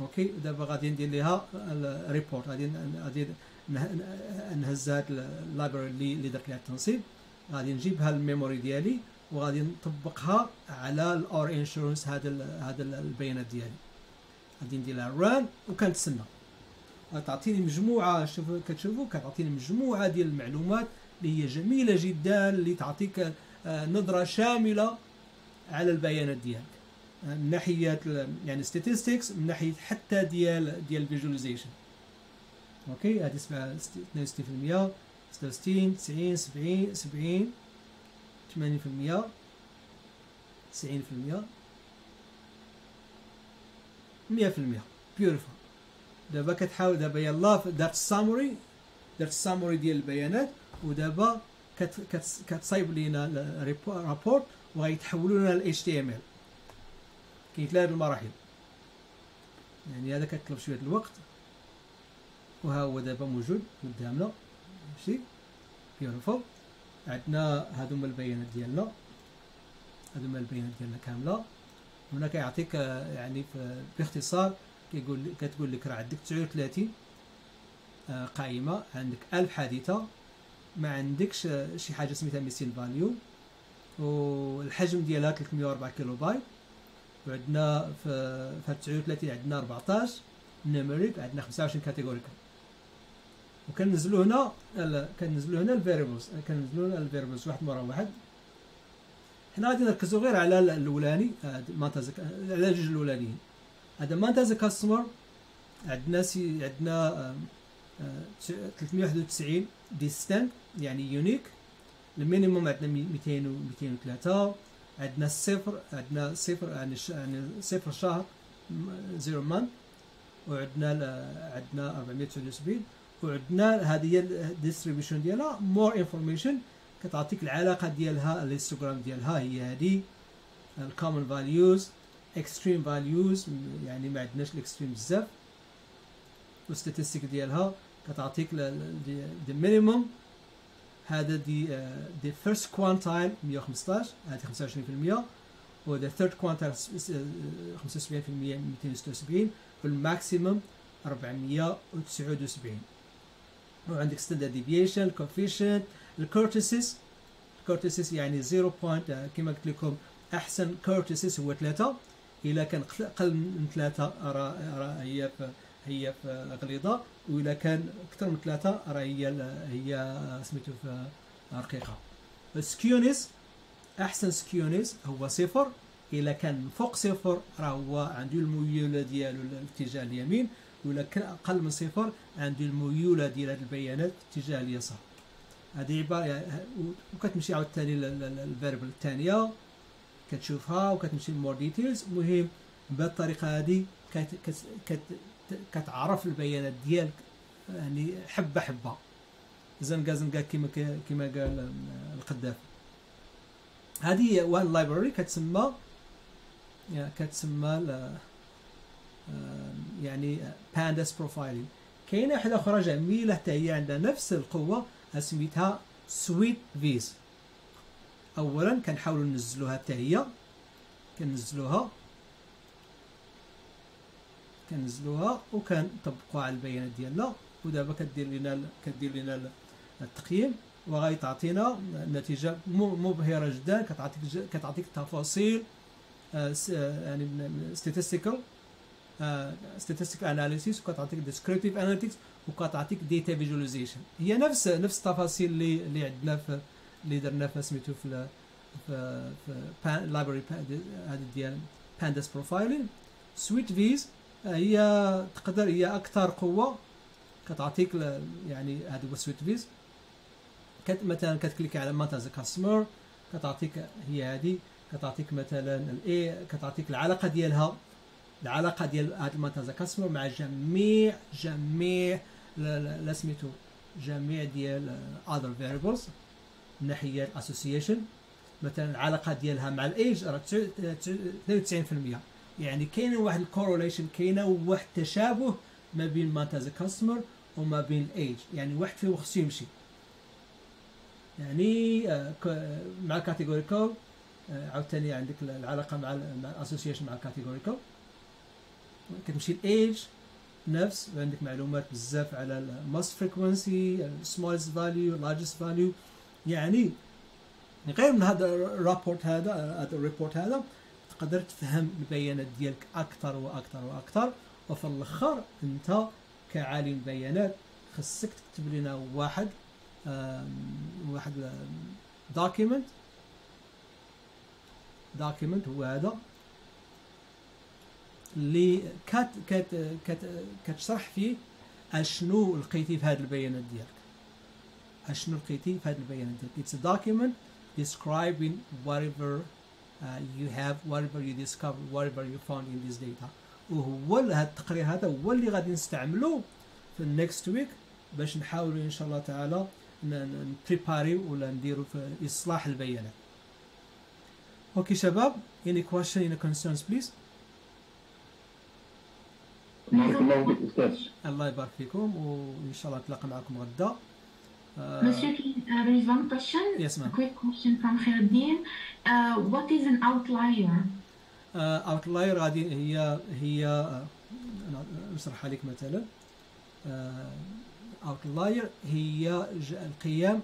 okay دابا غادي ندير ليها ال report غادي غادي نهز هاد ال library اللي درت ليها التنصيب. غادي نجيبها ال memory ديالي. وغادي نطبقها على ال our insurance هذا هذا البيانات ديالي. غادي ندير لها run وكنتسنى. تعطيني مجموعة شوف كتشوفوا كتعطيني مجموعة ديال المعلومات اللي هي جميلة جدا اللي تعطيك آه، نظرة شاملة على البيانات ديالك. آه، من ناحية يعني statistics من ناحية حتى ديال ديال ال visualization okay هذه 62% 66 90 70 70 80% 90% 100% beautiful دابا كتحاول دابا يلا دارت ال summary دارت ال summary ديال البيانات ودابا كت كت كتصايب لينا rapport وغيتحولوا لنا ال HTML كاين ثلاث المراحل. يعني هذا كتطلب شوية الوقت. وها هو دابا موجود قدامنا. ماشي؟ beautiful عندنا هادو هما البيانات ديالنا هادو هما البيانات ديالنا كامله هنا كيعطيك يعني باختصار كيقول كتقول لك راه عندك 39 آه، قائمة عندك 1000 حادثة ما عندكش شي حاجة سميتها missing value. والحجم ديالها 304 كيلو بايت وعندنا في في 39 عندنا 14 numérique عندنا 25 categorical وكنزلوا هنا كنزلوا هنا ال variables كنزلوا هنا ال variables واحد مرة واحد. حنا غادي نركزوا غير على الأولاني months as على الجوج الأولانيين. هذا months as customer عندنا سي عندنا 391 distinct يعني unique ال minimum عندنا 200 و 203 عندنا الصفر عندنا صفر يعني يعني صفر شهر zero month وعندنا عندنا 479 وعندنا هذه هي ال distribution ديالها. more information كتعطيك العلاقة ديالها ال histogram ديالها هي هذه. ال common values extreme values يعني ما عندناش ال extreme بزاف. وال statistics ديالها كتعطيك the minimum هذا the the first quantile 115 هذه 25% و the third quantile 75% 276 وال maximum 479 وعندك standard deviation coefficient ال kurtosis ال kurtosis يعني 0 point كما قلت لكم أحسن kurtosis هو 3 إلا كان أقل من 3 راه هي في هي في غليظة. واذا كان أكثر من ثلاثة راه هي هي سميتو رقيقة. skewness أحسن skewness هو صفر. إلا كان فوق صفر راه هو عنده الميولة ديالو الاتجاه اليمين. ولا كان أقل من صفر عنده الميولة ديال هذه البيانات اتجاه اليسار. هذه عبارة وكتمشي عاوتاني لل variable الثانية كتشوفها وكتمشي ل more details المهم بهذه الطريقة هذه كت كتعرف البيانات ديالك يعني حبة حبة. زنقة زنقة كما كما قال القذافي. هذه one library كتسمى كتسمى يعني Pandas Profiling كاينة واحدة أخرى جميله حتى هي عندها نفس القوة سميتها Sweetviz اولا كنحاولوا ننزلوها حتى هي كنزلوها كنزلوها وكنطبقوها على البيانات ديالنا. ودابا كدير لنا كدير لنا التقييم وغادي تعطينا نتيجه مبهرة جدا. كتعطيك كتعطيك تفاصيل آه، آه، يعني statistical. Statistical analysis وكتعطيك descriptive analytics وكتعطيك data visualization. هي نفس نفس التفاصيل اللي اللي عندنا في اللي درنا في سميتو في في library هذه ديال Pandas Profiling Sweetviz هي تقدر هي أكثر قوة كتعطيك يعني هذا هو Sweetviz كت مثلا كت click على months as customer كتعطيك هي هذه كتعطيك مثلا ال A كتعطيك العلاقة ديالها العلاقة ديال هاد as customer مع جميع جميع لا سميتو جميع ديال other variables من ناحية ال association مثلا العلاقة ديالها مع الايج راه 92% يعني كاين واحد ال correlation كاينة واحد التشابه ما بين months as customer وما بين ال age يعني واحد فيه خصو يمشي. يعني آه، مع ال categorical آه، عاوتاني عندك العلاقة مع ال association مع ال categorical كتمشي ال age نفس عندك معلومات بزاف على ال most frequency ال smallest value largest value يعني غير من هذا ال rapport هذا هذا ال report هذا تقدر تفهم البيانات ديالك أكثر وأكثر وأكثر. وفي الآخر أنت كعالم بيانات خصك تكتب لنا واحد واحد document document هو هذا. اللي كت كت كت كتشرح فيه أشنو لقيتي في هذه البيانات ديالك. أشنو لقيتي في هذه البيانات ديالك. It's a document describing whatever uh, you have whatever you discover whatever you found in this data. وهو هذا التقرير هذا هو اللي غادي نستعملوه في ال next week باش نحاولوا إن شاء الله تعالى ن préparer ولا نديروا في إصلاح البيانات. أوكي شباب any question any concerns please بارك الله أستاذ الله يبارك فيكم وإن شاء الله نتلاقى معكم غدا آه، Monsieur, uh, there is one question. Yes, ma'am. Quick question from Khairuddin. Uh, what is an outlier? outlier غادي هي هي آه، أنا نشرحها لك مثلا outlier هي ج- القيم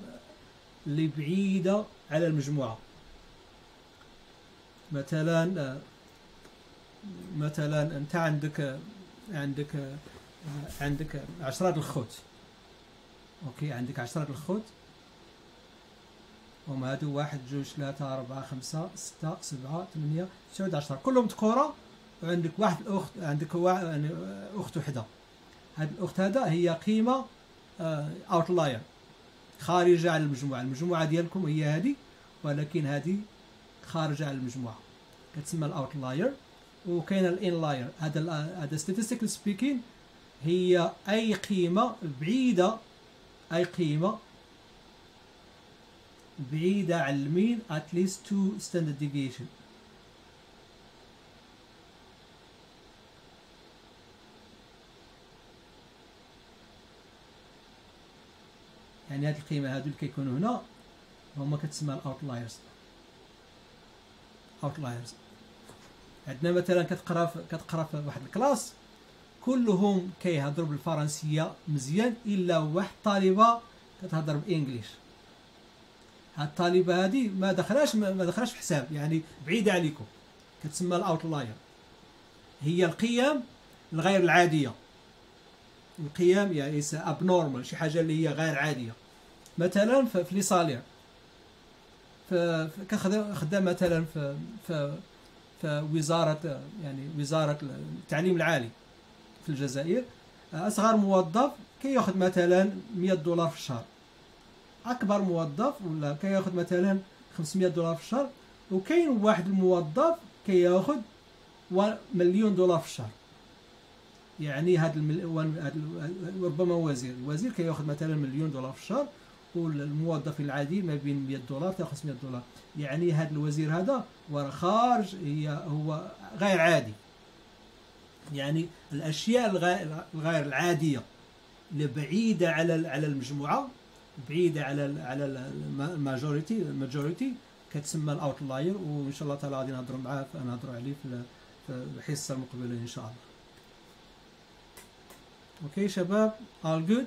اللي بعيده على المجموعة مثلا آه، مثلا أنت عندك آه، عندك آه، عندك عشرات الخوت. أوكي عندك عشرات الخوت. هم هادو واحد جوج ثلاثة أربعة خمسة ستة سبعة ثمانية تسعة عشرة. كلهم ذكورة وعندك واحد الأخت عندك وا- يعني أخت وحدة. هاد الأخت هذا هي قيمة أوتلاير خارجة عن المجموعة. المجموعة ديالكم هي هذه ولكن هذه خارجة عن المجموعة. كتسمى الأوتلاير وكاين الانلاير هذا هذا statistical speaking هي أي قيمة بعيدة أي قيمة بعيدة عن ال mean at least two standard deviation. يعني هذه القيمة هذو اللي كيكونوا هنا هما كتسمى ال outliers outliers عندنا مثلا كتقرأ كتقرأ في واحد ال class كلهم كيهضروا بالفرنسية مزيان إلا واحد طالبة كتهضر بال English هاد الطالبة هذه ما دخلاش ما دخلاش في حساب يعني بعيدة عليكم. كتسمى ال outlier. هي القيم الغير العادية. القيم يعني abnormal شي حاجة اللي هي غير عادية. مثلا في les salaires في في- كخدم خدام مثلا في في وزارة يعني وزارة التعليم العالي في الجزائر. أصغر موظف كياخذ مثلا 100 دولار في الشهر. أكبر موظف ولا كياخذ مثلا 500 دولار في الشهر. وكاين واحد الموظف كياخذ مليون دولار في الشهر. يعني هذا المل... هاد ال- ربما وزير الوزير كياخذ مثلا مليون دولار في الشهر. والموظف العادي ما بين 100 دولار حتى 500 دولار. يعني هذا الوزير هذا وراه خارج هي هو غير عادي. يعني الأشياء الغير العادية اللي بعيدة على على المجموعة بعيدة على على ال majority ال majority كتسمى ال outlier وإن شاء الله تعالى غادي نهضروا معاه نهضروا عليه في ال- في الحصة المقبلة إن شاء الله. أوكي شباب all good?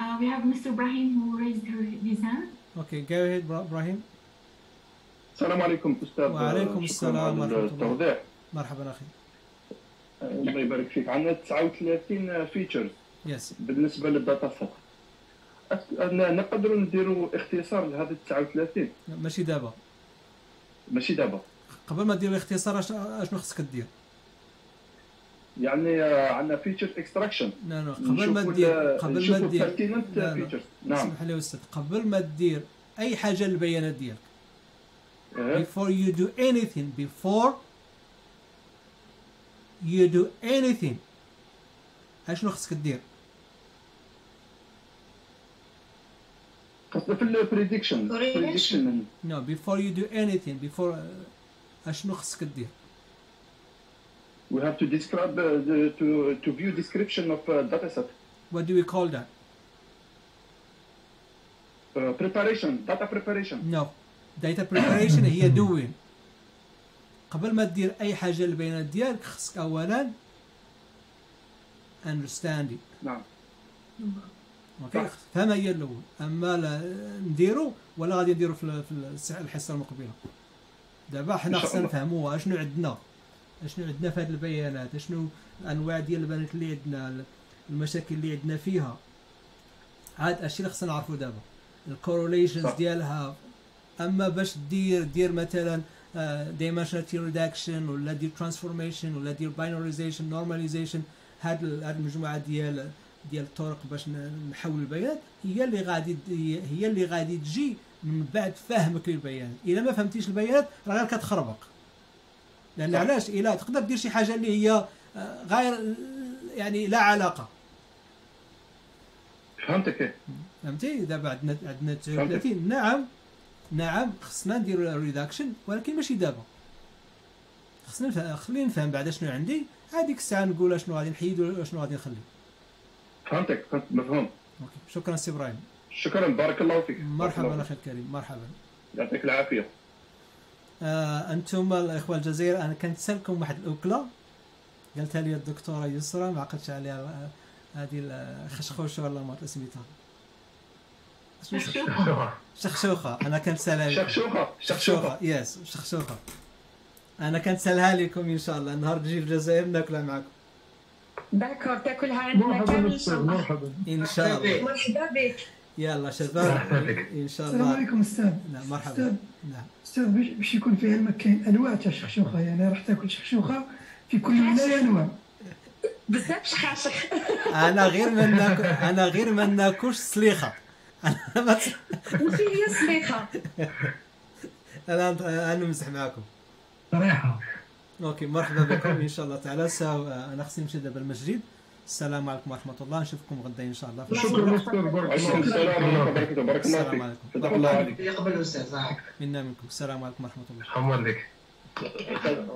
Uh, we have Mr. Ibrahim who raised his hand. okay go ahead إبراهيم السلام عليكم أستاذ وعليكم السلام على ورحمة الله. مرحبا أخي. الله يبارك فيك. عندنا 39 features yes بالنسبة لل data set نقدروا نديروا اختصار لهذا 39 ماشي دابا. ماشي دابا. قبل ما دير الاختصار أشنو خصك دير يعني آه، عندنا feature extraction لا لا قبل ما دير قبل ما دير لا، لا. features نعم. اسمح لي أستاذ قبل ما دير أي حاجة للبيانات ديالك. إيه. before you do anything. Before you do anything. أشنو خصك دير قصدي في ال prediction prediction no before you do anything. Before uh, أشنو خصك دير we have to describe uh, the, to to view description of uh, data set. What do we call that? Uh, preparation data preparation. No. Data preparation هي doing قبل ما دير أي حاجة للبيانات ديالك خصك اولا understanding نعم. okay صح. فهمها هي الأول. أما لا نديرو ولا غادي نديرو في ال- في الس- الحصة المقبلة. دابا حنا خصنا. نفهموها. أشنو عندنا؟ أشنو عندنا في هذه البيانات؟ أشنو الأنواع ديال البيانات اللي عندنا المشاكل اللي عندنا فيها؟ هاد الشيء اللي خصنا نعرفو دابا ال correlations. ديالها. أما باش دير دير مثلا dimensionality reduction ولا دير transformation ولا دير binarization normalization هاد هاد المجموعة ديال ديال الطرق باش نحول البيان هي اللي غادي هي اللي غادي تجي من بعد فهمك للبيان. إلا ما فهمتيش البيانات راه غير كتخربق. لأن علاش؟ الا تقدر دير شي حاجة اللي هي آه، غير يعني لا علاقة. فهمتك. إيه. فهمتي دابا عندنا عندنا 39 نعم نعم خصنا نديرو ال reduction ولكن ماشي دابا. خصنا خلينا نفهم بعدا شنو عندي. هذيك الساعة نقول شنو غادي نحيد وشنو غادي نخلي. فهمتك. فهمت مفهوم. okay. شكرا سي إبراهيم. شكرا. بارك الله فيك. مرحبا أخي الكريم. مرحبا. يعطيك العافية. آه أنتم الإخوة الجزائر أنا كنت سالكم واحد الأكلة. قالتها لي الدكتورة يسرا ما عقدتش عليها آه، هذه الخشخوشه ولا ما سميتها شخشوخة. شخشوخة. أنا كنسالها شخشوخة شخشوخة. yes شخشوخة. أنا كنسالها لكم إن شاء الله النهار تجي الجزائر ناكلها معكم داكور تاكلها عندنا كامل مرحبا. إن شاء الله. مرحبا بك. يلا شباب. إن شاء السلام الله. عليكم أستاذ. نعم مرحبا. أستاذ. نعم أستاذ باش يكون في علمك كاين أنواع تاع الشخشوخه يعني راح تاكل شخشوخة في كل ولايه أنواع. بزاف شخاشخ أنا غير ما ناكل أنا غير ما ناكلش سليخة. أنا ما ت- وفي هي سليخة. أنا أنا نمزح معكم. صريحه أوكي مرحبا بكم. إن شاء الله تعالى. أنا خصني نمشي دابا المسجد. السلام عليكم ورحمة الله. نشوفكم غدا إن شاء الله في شكرا أستاذ بارك الله السلام ورحمه الله وبركاته بارك الله السلام عليكم. فتح الله عليك. يقبل الاستاذ منا منكم. السلام عليكم ورحمة الله. لك فيك